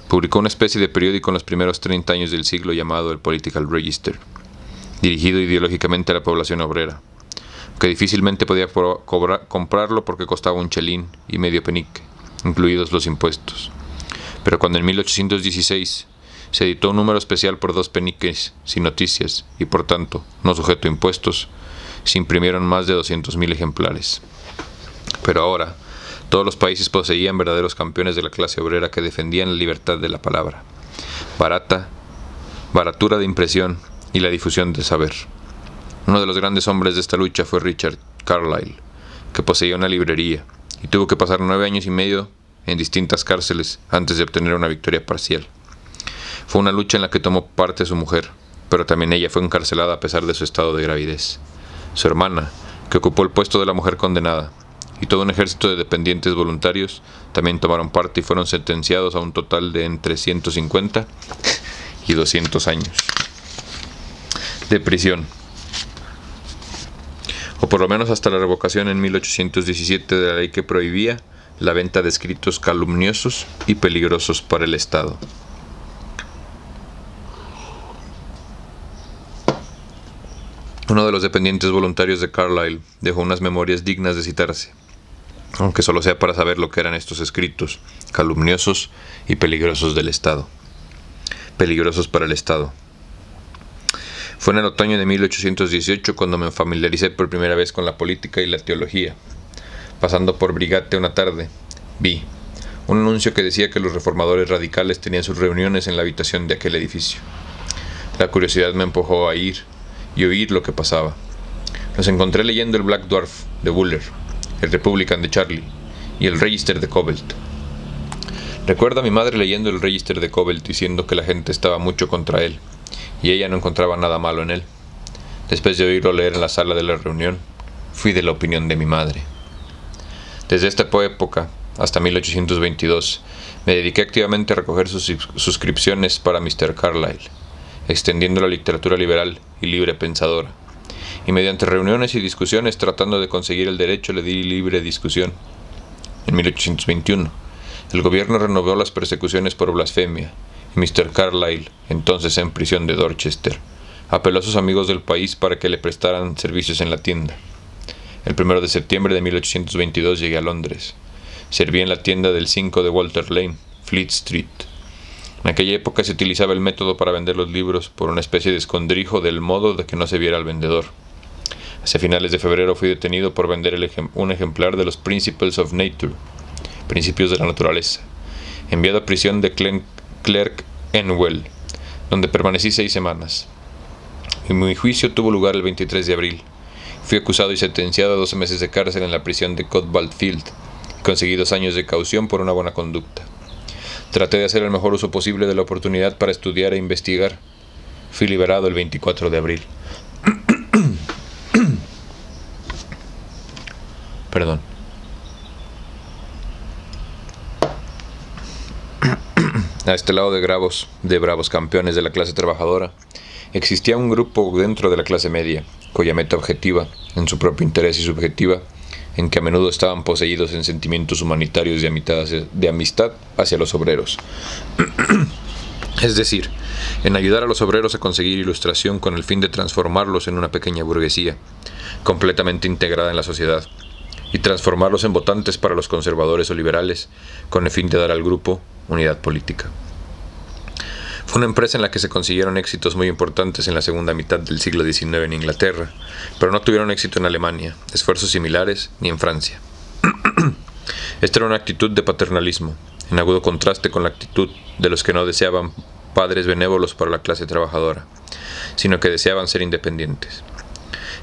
publicó una especie de periódico en los primeros 30 años del siglo llamado el Political Register, dirigido ideológicamente a la población obrera, que difícilmente podía comprarlo porque costaba un chelín y medio penique, incluidos los impuestos. Pero cuando en 1816 se editó un número especial por dos peniques sin noticias y por tanto no sujeto a impuestos, se imprimieron más de 200.000 ejemplares. Pero ahora, todos los países poseían verdaderos campeones de la clase obrera que defendían la libertad de la palabra, barata, baratura de impresión y la difusión del saber. Uno de los grandes hombres de esta lucha fue Richard Carlyle, que poseía una librería y tuvo que pasar nueve años y medio en distintas cárceles antes de obtener una victoria parcial. Fue una lucha en la que tomó parte su mujer, pero también ella fue encarcelada a pesar de su estado de gravidez su hermana, que ocupó el puesto de la mujer condenada, y todo un ejército de dependientes voluntarios también tomaron parte y fueron sentenciados a un total de entre 150 y 200 años de prisión, o por lo menos hasta la revocación en 1817 de la ley que prohibía la venta de escritos calumniosos y peligrosos para el Estado. Uno de los dependientes voluntarios de Carlyle dejó unas memorias dignas de citarse, aunque solo sea para saber lo que eran estos escritos, calumniosos y peligrosos del Estado. Peligrosos para el Estado. Fue en el otoño de 1818 cuando me familiaricé por primera vez con la política y la teología. Pasando por Brigate una tarde, vi un anuncio que decía que los reformadores radicales tenían sus reuniones en la habitación de aquel edificio. La curiosidad me empujó a ir y oír lo que pasaba. Los encontré leyendo el Black Dwarf de Buller, el Republican de Charlie y el Register de Cobalt. Recuerdo a mi madre leyendo el Register de Cobalt diciendo que la gente estaba mucho contra él y ella no encontraba nada malo en él. Después de oírlo leer en la sala de la reunión, fui de la opinión de mi madre. Desde esta época hasta 1822 me dediqué activamente a recoger sus suscripciones para Mr. Carlyle extendiendo la literatura liberal y libre pensadora. Y mediante reuniones y discusiones tratando de conseguir el derecho di libre discusión. En 1821, el gobierno renovó las persecuciones por blasfemia y Mr. Carlyle, entonces en prisión de Dorchester, apeló a sus amigos del país para que le prestaran servicios en la tienda. El 1 de septiembre de 1822 llegué a Londres. Serví en la tienda del 5 de Walter Lane, Fleet Street. En aquella época se utilizaba el método para vender los libros por una especie de escondrijo del modo de que no se viera al vendedor. Hacia finales de febrero fui detenido por vender un ejemplar de los Principles of Nature, Principios de la Naturaleza, enviado a prisión de Clerk Enwell, donde permanecí seis semanas. mi juicio tuvo lugar el 23 de abril. Fui acusado y sentenciado a 12 meses de cárcel en la prisión de Cotbald Field y conseguí dos años de caución por una buena conducta. Traté de hacer el mejor uso posible de la oportunidad para estudiar e investigar. Fui liberado el 24 de abril. Perdón. a este lado de bravos, de bravos campeones de la clase trabajadora, existía un grupo dentro de la clase media, cuya meta objetiva, en su propio interés y subjetiva, en que a menudo estaban poseídos en sentimientos humanitarios de amistad, de amistad hacia los obreros. es decir, en ayudar a los obreros a conseguir ilustración con el fin de transformarlos en una pequeña burguesía, completamente integrada en la sociedad, y transformarlos en votantes para los conservadores o liberales, con el fin de dar al grupo unidad política. Una empresa en la que se consiguieron éxitos muy importantes en la segunda mitad del siglo XIX en Inglaterra, pero no tuvieron éxito en Alemania, esfuerzos similares, ni en Francia. Esta era una actitud de paternalismo, en agudo contraste con la actitud de los que no deseaban padres benévolos para la clase trabajadora, sino que deseaban ser independientes.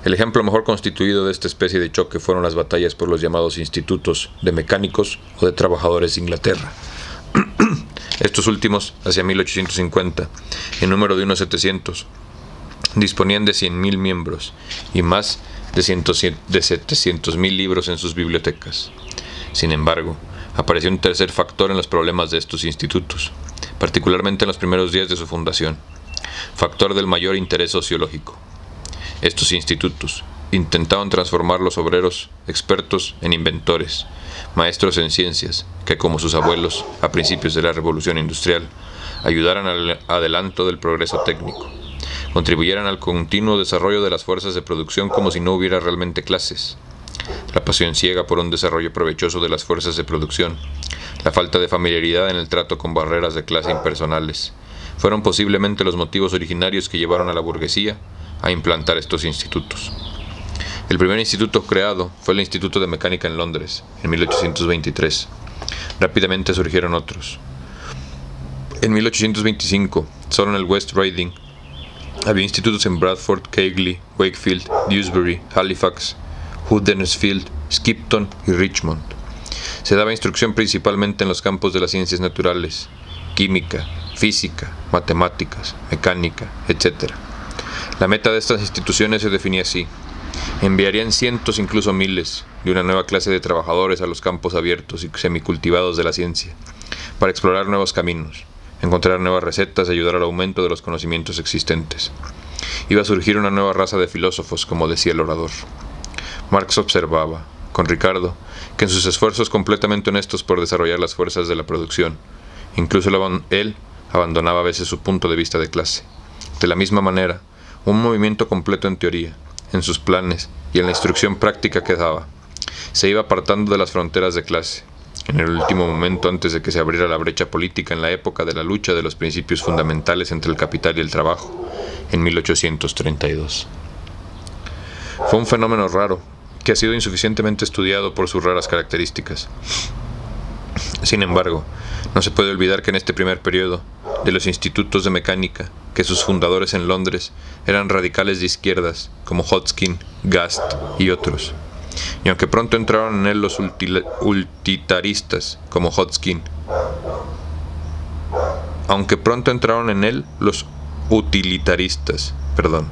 El ejemplo mejor constituido de esta especie de choque fueron las batallas por los llamados institutos de mecánicos o de trabajadores de Inglaterra. Estos últimos, hacia 1850, en número de unos 700, disponían de 100.000 miembros y más de, 700.000 libros en sus bibliotecas. Sin embargo, apareció un tercer factor en los problemas de estos institutos, particularmente en los primeros días de su fundación, factor del mayor interés sociológico. Estos institutos intentaban transformar los obreros expertos en inventores, maestros en ciencias, que como sus abuelos, a principios de la revolución industrial, ayudaran al adelanto del progreso técnico, contribuyeran al continuo desarrollo de las fuerzas de producción como si no hubiera realmente clases, la pasión ciega por un desarrollo provechoso de las fuerzas de producción, la falta de familiaridad en el trato con barreras de clase impersonales, fueron posiblemente los motivos originarios que llevaron a la burguesía a implantar estos institutos. El primer instituto creado fue el Instituto de Mecánica en Londres, en 1823. Rápidamente surgieron otros. En 1825, solo en el West Riding, había institutos en Bradford, Keighley, Wakefield, Dewsbury, Halifax, Huddersfield, Skipton y Richmond. Se daba instrucción principalmente en los campos de las ciencias naturales, química, física, matemáticas, mecánica, etc. La meta de estas instituciones se definía así. Enviarían cientos, incluso miles, de una nueva clase de trabajadores a los campos abiertos y semicultivados de la ciencia, para explorar nuevos caminos, encontrar nuevas recetas y ayudar al aumento de los conocimientos existentes. Iba a surgir una nueva raza de filósofos, como decía el orador. Marx observaba, con Ricardo, que en sus esfuerzos completamente honestos por desarrollar las fuerzas de la producción, incluso él abandonaba a veces su punto de vista de clase. De la misma manera, un movimiento completo en teoría, en sus planes y en la instrucción práctica que daba. Se iba apartando de las fronteras de clase, en el último momento antes de que se abriera la brecha política en la época de la lucha de los principios fundamentales entre el capital y el trabajo, en 1832. Fue un fenómeno raro, que ha sido insuficientemente estudiado por sus raras características. Sin embargo, no se puede olvidar que en este primer periodo, de los institutos de mecánica, que sus fundadores en Londres eran radicales de izquierdas, como Hodgkin, Gast y otros. Y aunque pronto entraron en él los utilitaristas, como Hodgkin, aunque pronto entraron en él los utilitaristas, perdón,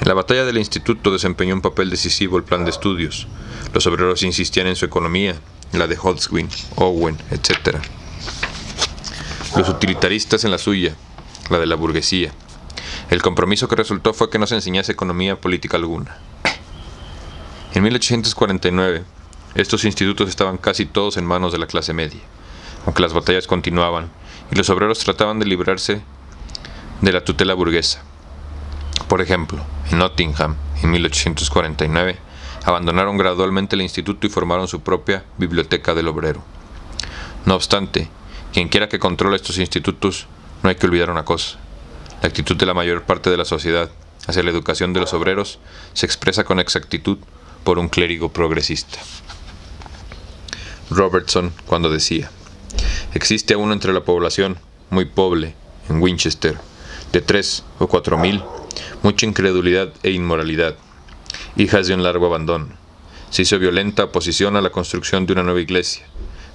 en la batalla del instituto desempeñó un papel decisivo el plan de estudios. Los obreros insistían en su economía, la de Owen, etc. Los utilitaristas en la suya, la de la burguesía. El compromiso que resultó fue que no se enseñase economía política alguna. En 1849, estos institutos estaban casi todos en manos de la clase media, aunque las batallas continuaban y los obreros trataban de librarse de la tutela burguesa. Por ejemplo, en Nottingham, en 1849, abandonaron gradualmente el instituto y formaron su propia biblioteca del obrero. No obstante, quien quiera que controle estos institutos, no hay que olvidar una cosa. La actitud de la mayor parte de la sociedad hacia la educación de los obreros se expresa con exactitud por un clérigo progresista. Robertson cuando decía, existe aún entre la población, muy pobre, en Winchester, de tres o cuatro mil, mucha incredulidad e inmoralidad, hijas de un largo abandono. Se hizo violenta oposición a la construcción de una nueva iglesia,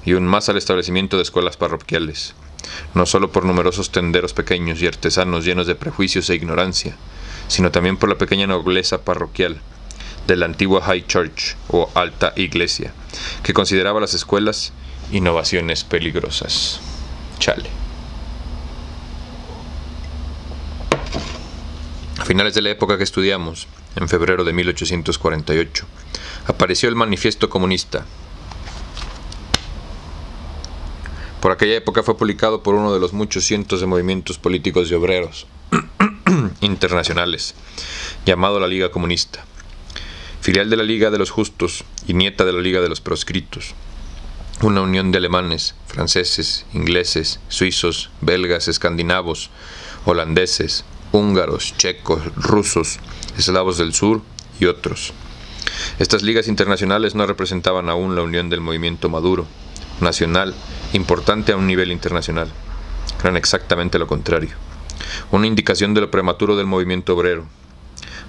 y aún más al establecimiento de escuelas parroquiales, no solo por numerosos tenderos pequeños y artesanos llenos de prejuicios e ignorancia, sino también por la pequeña nobleza parroquial de la antigua High Church o Alta Iglesia, que consideraba las escuelas innovaciones peligrosas. Chale. A finales de la época que estudiamos, en febrero de 1848, apareció el Manifiesto Comunista. Por aquella época fue publicado por uno de los muchos cientos de movimientos políticos y obreros internacionales, llamado la Liga Comunista, filial de la Liga de los Justos y nieta de la Liga de los Proscritos, una unión de alemanes, franceses, ingleses, suizos, belgas, escandinavos, holandeses, húngaros, checos, rusos, eslavos del sur y otros. Estas ligas internacionales no representaban aún la unión del movimiento maduro, nacional, importante a un nivel internacional. Eran exactamente lo contrario. Una indicación de lo prematuro del movimiento obrero.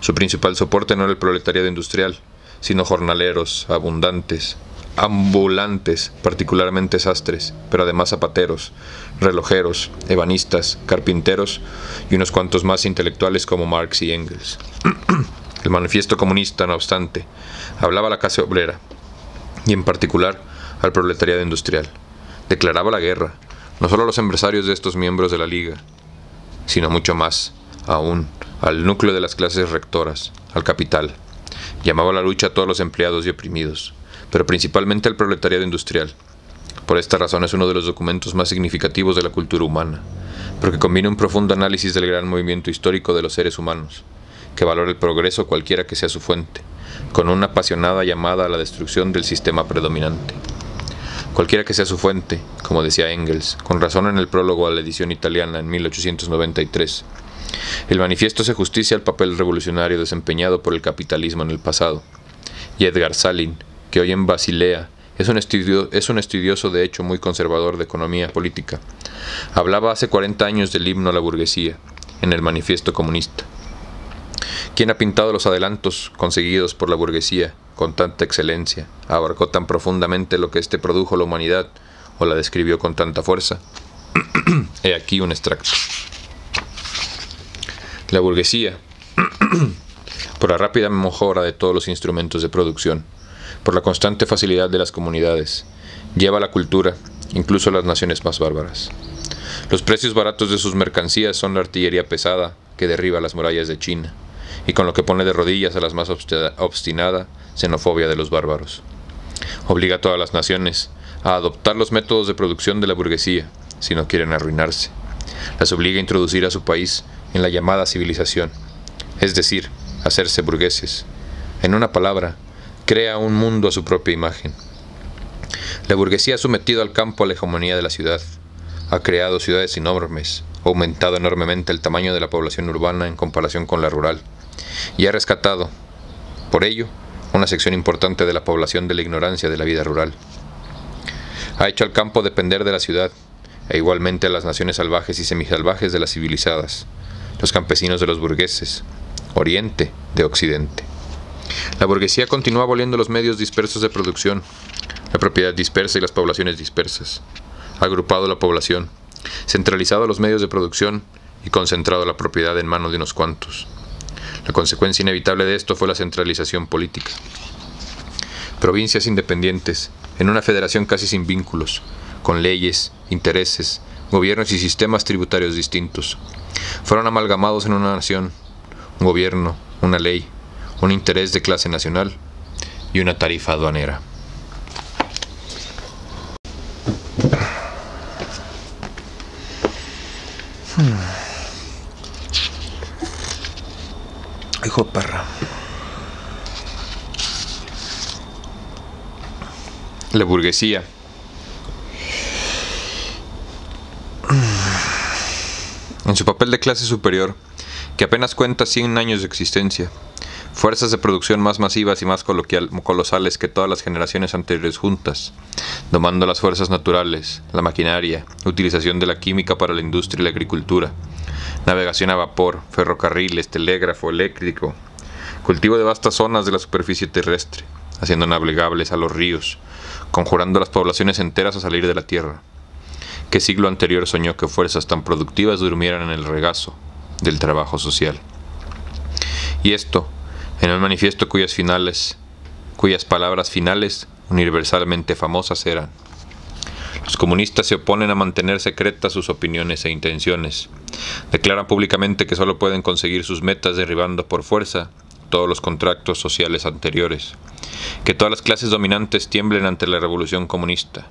Su principal soporte no era el proletariado industrial, sino jornaleros, abundantes, ambulantes, particularmente sastres, pero además zapateros, relojeros, ebanistas, carpinteros y unos cuantos más intelectuales como Marx y Engels. El manifiesto comunista, no obstante, hablaba a la clase obrera, y en particular al proletariado industrial. Declaraba la guerra, no solo a los empresarios de estos miembros de la Liga, sino mucho más, aún, al núcleo de las clases rectoras, al capital. Llamaba a la lucha a todos los empleados y oprimidos, pero principalmente al proletariado industrial. Por esta razón es uno de los documentos más significativos de la cultura humana, porque combina un profundo análisis del gran movimiento histórico de los seres humanos, que valora el progreso cualquiera que sea su fuente, con una apasionada llamada a la destrucción del sistema predominante. Cualquiera que sea su fuente, como decía Engels, con razón en el prólogo a la edición italiana en 1893, el manifiesto hace justicia al papel revolucionario desempeñado por el capitalismo en el pasado, y Edgar Salin, que hoy en Basilea es un, es un estudioso de hecho muy conservador de economía política. Hablaba hace 40 años del himno a la burguesía, en el manifiesto comunista. ¿Quién ha pintado los adelantos conseguidos por la burguesía con tanta excelencia? ¿Abarcó tan profundamente lo que éste produjo la humanidad o la describió con tanta fuerza? He aquí un extracto. La burguesía, por la rápida mejora de todos los instrumentos de producción, por la constante facilidad de las comunidades, lleva la cultura, incluso a las naciones más bárbaras. Los precios baratos de sus mercancías son la artillería pesada que derriba las murallas de China, y con lo que pone de rodillas a las más obstinada xenofobia de los bárbaros. Obliga a todas las naciones a adoptar los métodos de producción de la burguesía, si no quieren arruinarse. Las obliga a introducir a su país en la llamada civilización, es decir, hacerse burgueses. En una palabra, crea un mundo a su propia imagen. La burguesía ha sometido al campo a la hegemonía de la ciudad, ha creado ciudades enormes, aumentado enormemente el tamaño de la población urbana en comparación con la rural, y ha rescatado, por ello, una sección importante de la población de la ignorancia de la vida rural. Ha hecho al campo depender de la ciudad, e igualmente a las naciones salvajes y semisalvajes de las civilizadas, los campesinos de los burgueses, oriente de occidente. La burguesía continúa aboliendo los medios dispersos de producción, la propiedad dispersa y las poblaciones dispersas. Agrupado la población, centralizado los medios de producción y concentrado la propiedad en manos de unos cuantos. La consecuencia inevitable de esto fue la centralización política. Provincias independientes, en una federación casi sin vínculos, con leyes, intereses, gobiernos y sistemas tributarios distintos, fueron amalgamados en una nación, un gobierno, una ley, un interés de clase nacional y una tarifa aduanera. Hmm. Hijo perra. La burguesía. En su papel de clase superior, que apenas cuenta 100 años de existencia, fuerzas de producción más masivas y más colosales que todas las generaciones anteriores juntas, domando las fuerzas naturales, la maquinaria, utilización de la química para la industria y la agricultura, navegación a vapor, ferrocarriles, telégrafo, eléctrico, cultivo de vastas zonas de la superficie terrestre, haciendo navegables a los ríos, conjurando las poblaciones enteras a salir de la tierra. ¿Qué siglo anterior soñó que fuerzas tan productivas durmieran en el regazo del trabajo social? Y esto, en un manifiesto cuyas finales, cuyas palabras finales universalmente famosas eran. Los comunistas se oponen a mantener secretas sus opiniones e intenciones, Declaran públicamente que solo pueden conseguir sus metas derribando por fuerza todos los contratos sociales anteriores, que todas las clases dominantes tiemblen ante la revolución comunista.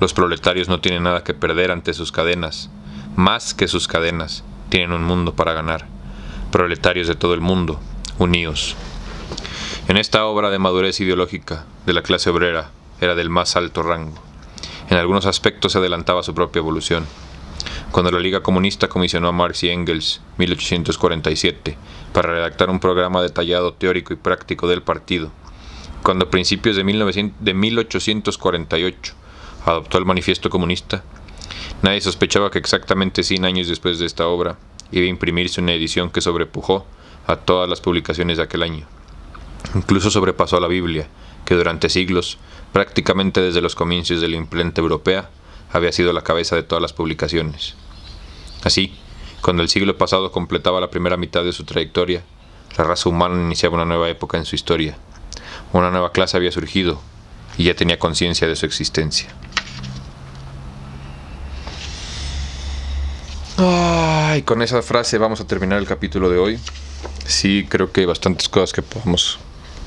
Los proletarios no tienen nada que perder ante sus cadenas, más que sus cadenas, tienen un mundo para ganar. Proletarios de todo el mundo, unidos. En esta obra de madurez ideológica de la clase obrera era del más alto rango. En algunos aspectos se adelantaba su propia evolución. Cuando la Liga Comunista comisionó a Marx y Engels, 1847, para redactar un programa detallado teórico y práctico del partido, cuando a principios de, 1848 adoptó el Manifiesto Comunista, nadie sospechaba que exactamente 100 años después de esta obra iba a imprimirse una edición que sobrepujó a todas las publicaciones de aquel año. Incluso sobrepasó a la Biblia, que durante siglos, prácticamente desde los comienzos de la imprenta europea, había sido la cabeza de todas las publicaciones. Así, cuando el siglo pasado completaba la primera mitad de su trayectoria, la raza humana iniciaba una nueva época en su historia. Una nueva clase había surgido y ya tenía conciencia de su existencia. con esa frase vamos a terminar el capítulo de hoy. Sí, creo que hay bastantes cosas que podemos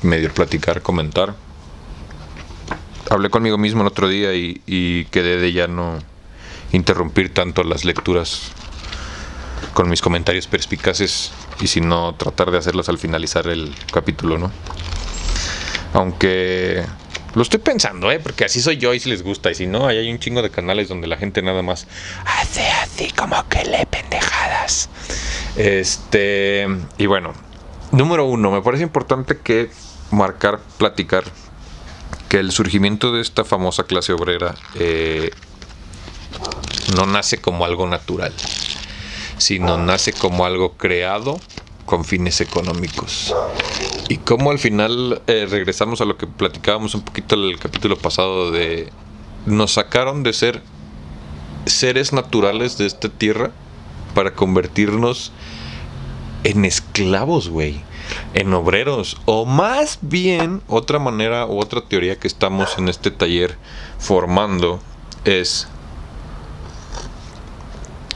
medio platicar, comentar. Hablé conmigo mismo el otro día y, y quedé de ya no interrumpir tanto las lecturas con mis comentarios perspicaces y si no tratar de hacerlos al finalizar el capítulo, ¿no? Aunque lo estoy pensando, ¿eh? Porque así soy yo y si les gusta. Y si no, ahí hay un chingo de canales donde la gente nada más hace así como que le pendejadas. Este. Y bueno, número uno, me parece importante que marcar, platicar que el surgimiento de esta famosa clase obrera eh, no nace como algo natural sino nace como algo creado con fines económicos. Y como al final eh, regresamos a lo que platicábamos un poquito en el capítulo pasado de nos sacaron de ser seres naturales de esta tierra para convertirnos en esclavos, güey, en obreros, o más bien otra manera u otra teoría que estamos en este taller formando es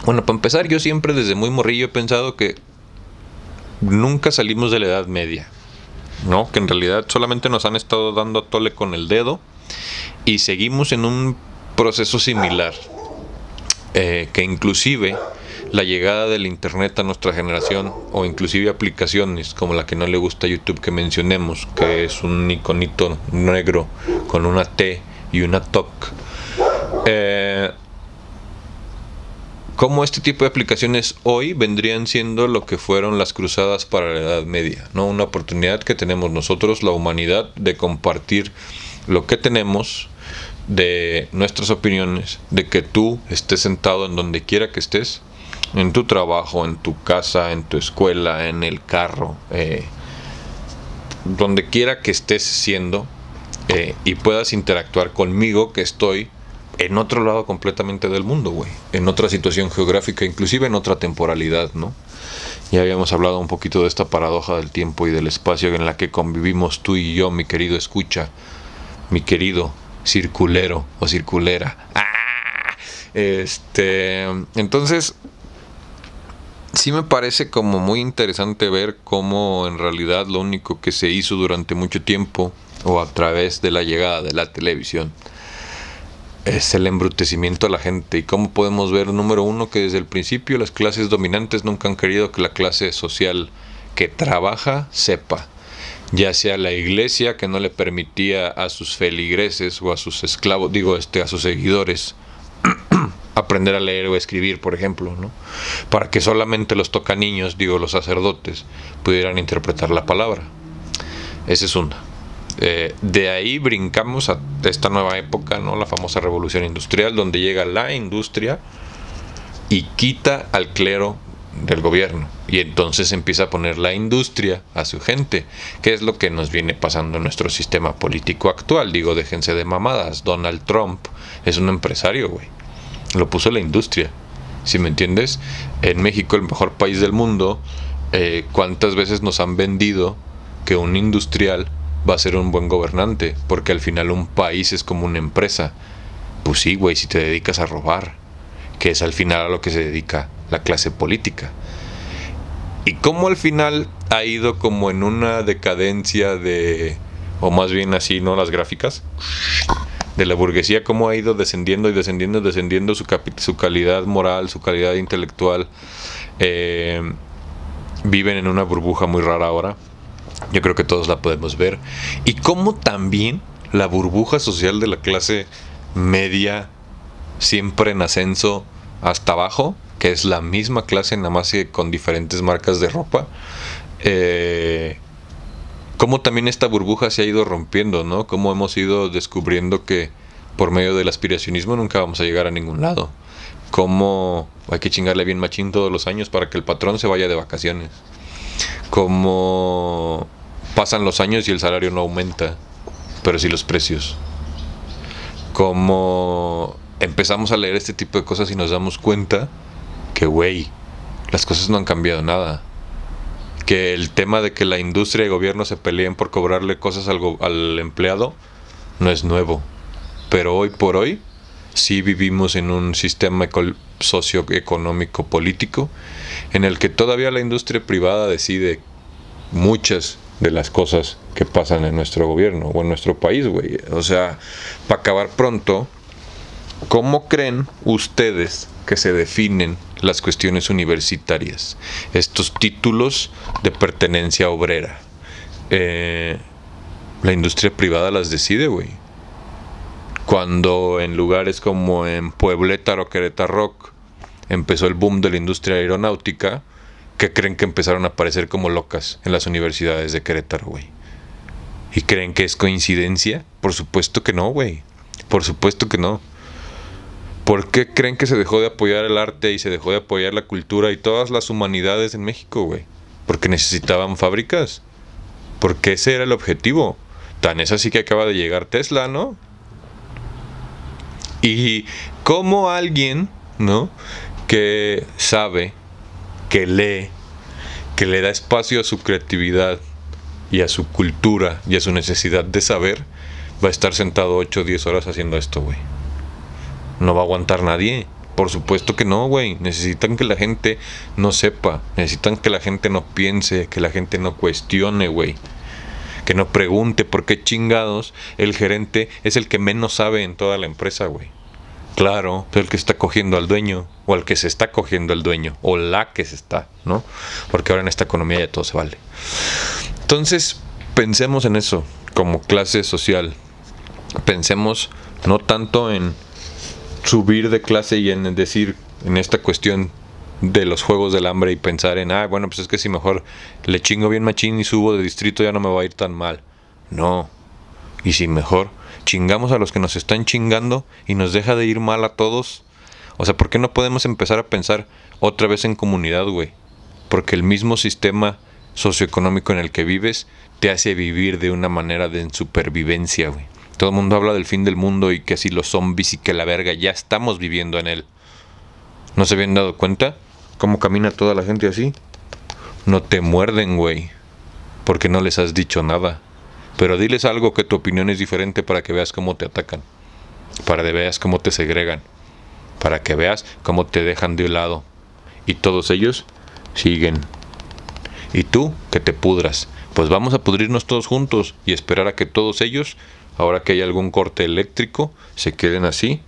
bueno, para empezar, yo siempre desde muy morrillo he pensado que nunca salimos de la Edad Media. ¿No? Que en realidad solamente nos han estado dando tole con el dedo y seguimos en un proceso similar. Eh, que inclusive la llegada del internet a nuestra generación o inclusive aplicaciones como la que no le gusta a YouTube que mencionemos, que es un iconito negro con una T y una TOC, eh, cómo este tipo de aplicaciones hoy vendrían siendo lo que fueron las cruzadas para la Edad Media, ¿no? Una oportunidad que tenemos nosotros, la humanidad, de compartir lo que tenemos, de nuestras opiniones, de que tú estés sentado en donde quiera que estés, en tu trabajo, en tu casa, en tu escuela, en el carro, eh, donde quiera que estés siendo, eh, y puedas interactuar conmigo que estoy en otro lado completamente del mundo, güey. En otra situación geográfica, inclusive en otra temporalidad, ¿no? Ya habíamos hablado un poquito de esta paradoja del tiempo y del espacio en la que convivimos tú y yo, mi querido escucha, mi querido circulero o circulera. ¡Ah! Este, entonces, sí me parece como muy interesante ver cómo en realidad lo único que se hizo durante mucho tiempo o a través de la llegada de la televisión es el embrutecimiento de la gente. Y cómo podemos ver, número uno, que desde el principio las clases dominantes nunca han querido que la clase social que trabaja sepa. Ya sea la iglesia que no le permitía a sus feligreses o a sus esclavos, digo, este, a sus seguidores, aprender a leer o escribir, por ejemplo, ¿no? Para que solamente los toca niños, digo, los sacerdotes, pudieran interpretar la palabra. Ese es una. Eh, de ahí brincamos a esta nueva época, ¿no? La famosa revolución industrial, donde llega la industria y quita al clero del gobierno. Y entonces empieza a poner la industria a su gente, que es lo que nos viene pasando en nuestro sistema político actual. Digo, déjense de mamadas. Donald Trump es un empresario, güey. Lo puso la industria. Si me entiendes, en México, el mejor país del mundo, eh, ¿cuántas veces nos han vendido que un industrial va a ser un buen gobernante, porque al final un país es como una empresa. Pues sí, güey, si te dedicas a robar, que es al final a lo que se dedica la clase política. Y cómo al final ha ido como en una decadencia de, o más bien así, ¿no? Las gráficas de la burguesía, cómo ha ido descendiendo y descendiendo, descendiendo su, calidad moral, su calidad intelectual. Eh, viven en una burbuja muy rara ahora. Yo creo que todos la podemos ver. Y cómo también la burbuja social de la clase media, siempre en ascenso hasta abajo, que es la misma clase, nada más que con diferentes marcas de ropa. Eh, cómo también esta burbuja se ha ido rompiendo, ¿no? Cómo hemos ido descubriendo que por medio del aspiracionismo nunca vamos a llegar a ningún lado. Cómo hay que chingarle bien machín todos los años para que el patrón se vaya de vacaciones. Cómo pasan los años y el salario no aumenta, pero sí los precios. Cómo empezamos a leer este tipo de cosas y nos damos cuenta que, güey, las cosas no han cambiado nada que el tema de que la industria y el gobierno se peleen por cobrarle cosas al, al empleado no es nuevo. Pero hoy por hoy sí vivimos en un sistema socioeconómico político en el que todavía la industria privada decide muchas de las cosas que pasan en nuestro gobierno o en nuestro país, güey. O sea, para acabar pronto, ¿cómo creen ustedes que se definen las cuestiones universitarias, estos títulos de pertenencia obrera. Eh, la industria privada las decide, güey. Cuando en lugares como en Pueblétaro, Querétaro empezó el boom de la industria aeronáutica, que creen que empezaron a aparecer como locas en las universidades de Querétaro, güey. ¿Y creen que es coincidencia? Por supuesto que no, güey. Por supuesto que no. ¿Por qué creen que se dejó de apoyar el arte y se dejó de apoyar la cultura y todas las humanidades en México, güey? Porque necesitaban fábricas. Porque ese era el objetivo. Tan es así que acaba de llegar Tesla, ¿no? Y como alguien, ¿no? Que sabe, que lee, que le da espacio a su creatividad y a su cultura y a su necesidad de saber, va a estar sentado 8 o 10 horas haciendo esto, güey no va a aguantar nadie. Por supuesto que no, güey. Necesitan que la gente no sepa. Necesitan que la gente no piense, que la gente no cuestione, güey. Que no pregunte por qué chingados el gerente es el que menos sabe en toda la empresa, güey. Claro, el que está cogiendo al dueño, o el que se está cogiendo al dueño, o la que se está, ¿no? Porque ahora en esta economía ya todo se vale. Entonces, pensemos en eso como clase social. Pensemos no tanto en subir de clase y en decir, en esta cuestión de los juegos del hambre y pensar en, ah, bueno, pues es que si mejor le chingo bien machín y subo de distrito ya no me va a ir tan mal. No. Y si mejor chingamos a los que nos están chingando y nos deja de ir mal a todos. O sea, ¿por qué no podemos empezar a pensar otra vez en comunidad, güey? Porque el mismo sistema socioeconómico en el que vives te hace vivir de una manera de supervivencia, güey. Todo el mundo habla del fin del mundo y que si los zombies y que la verga ya estamos viviendo en él. ¿No se habían dado cuenta? ¿Cómo camina toda la gente así? No te muerden, güey. Porque no les has dicho nada. Pero diles algo que tu opinión es diferente para que veas cómo te atacan. Para que veas cómo te segregan. Para que veas cómo te dejan de un lado. Y todos ellos siguen. Y tú, que te pudras. Pues vamos a pudrirnos todos juntos y esperar a que todos ellos ahora que hay algún corte eléctrico, se queden así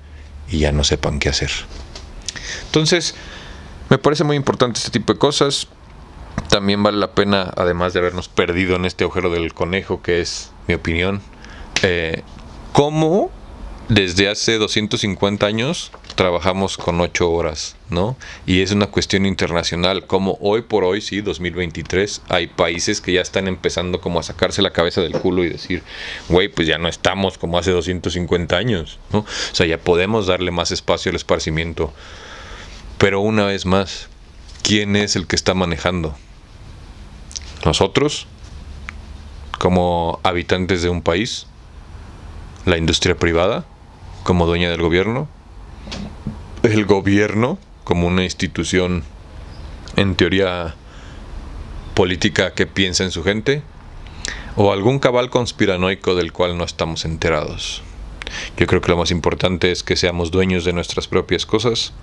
y ya no sepan qué hacer. Entonces, me parece muy importante este tipo de cosas. También vale la pena, además de habernos perdido en este agujero del conejo, que es mi opinión, eh, cómo desde hace 250 años trabajamos con 8 horas, ¿no? Y es una cuestión internacional, como hoy por hoy, sí, 2023, hay países que ya están empezando como a sacarse la cabeza del culo y decir, güey, pues ya no estamos como hace 250 años, ¿no? O sea, ya podemos darle más espacio al esparcimiento. Pero una vez más, ¿quién es el que está manejando? ¿Nosotros? ¿Como habitantes de un país? ¿La industria privada? como dueña del gobierno, el gobierno como una institución en teoría política que piensa en su gente, o algún cabal conspiranoico del cual no estamos enterados. Yo creo que lo más importante es que seamos dueños de nuestras propias cosas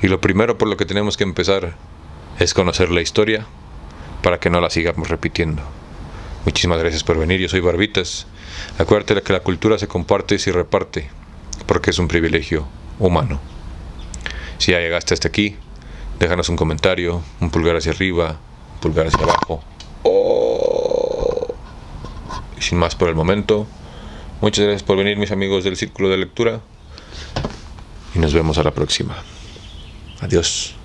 Y lo primero por lo que tenemos que empezar es conocer la historia para que no la sigamos repitiendo. Muchísimas gracias por venir, yo soy Barbitas. Acuérdate que la cultura se comparte y se reparte, porque es un privilegio humano. Si ya llegaste hasta aquí, déjanos un comentario, un pulgar hacia arriba, un pulgar hacia abajo. Sin más por el momento, muchas gracias por venir mis amigos del Círculo de Lectura y nos vemos a la próxima. Adiós.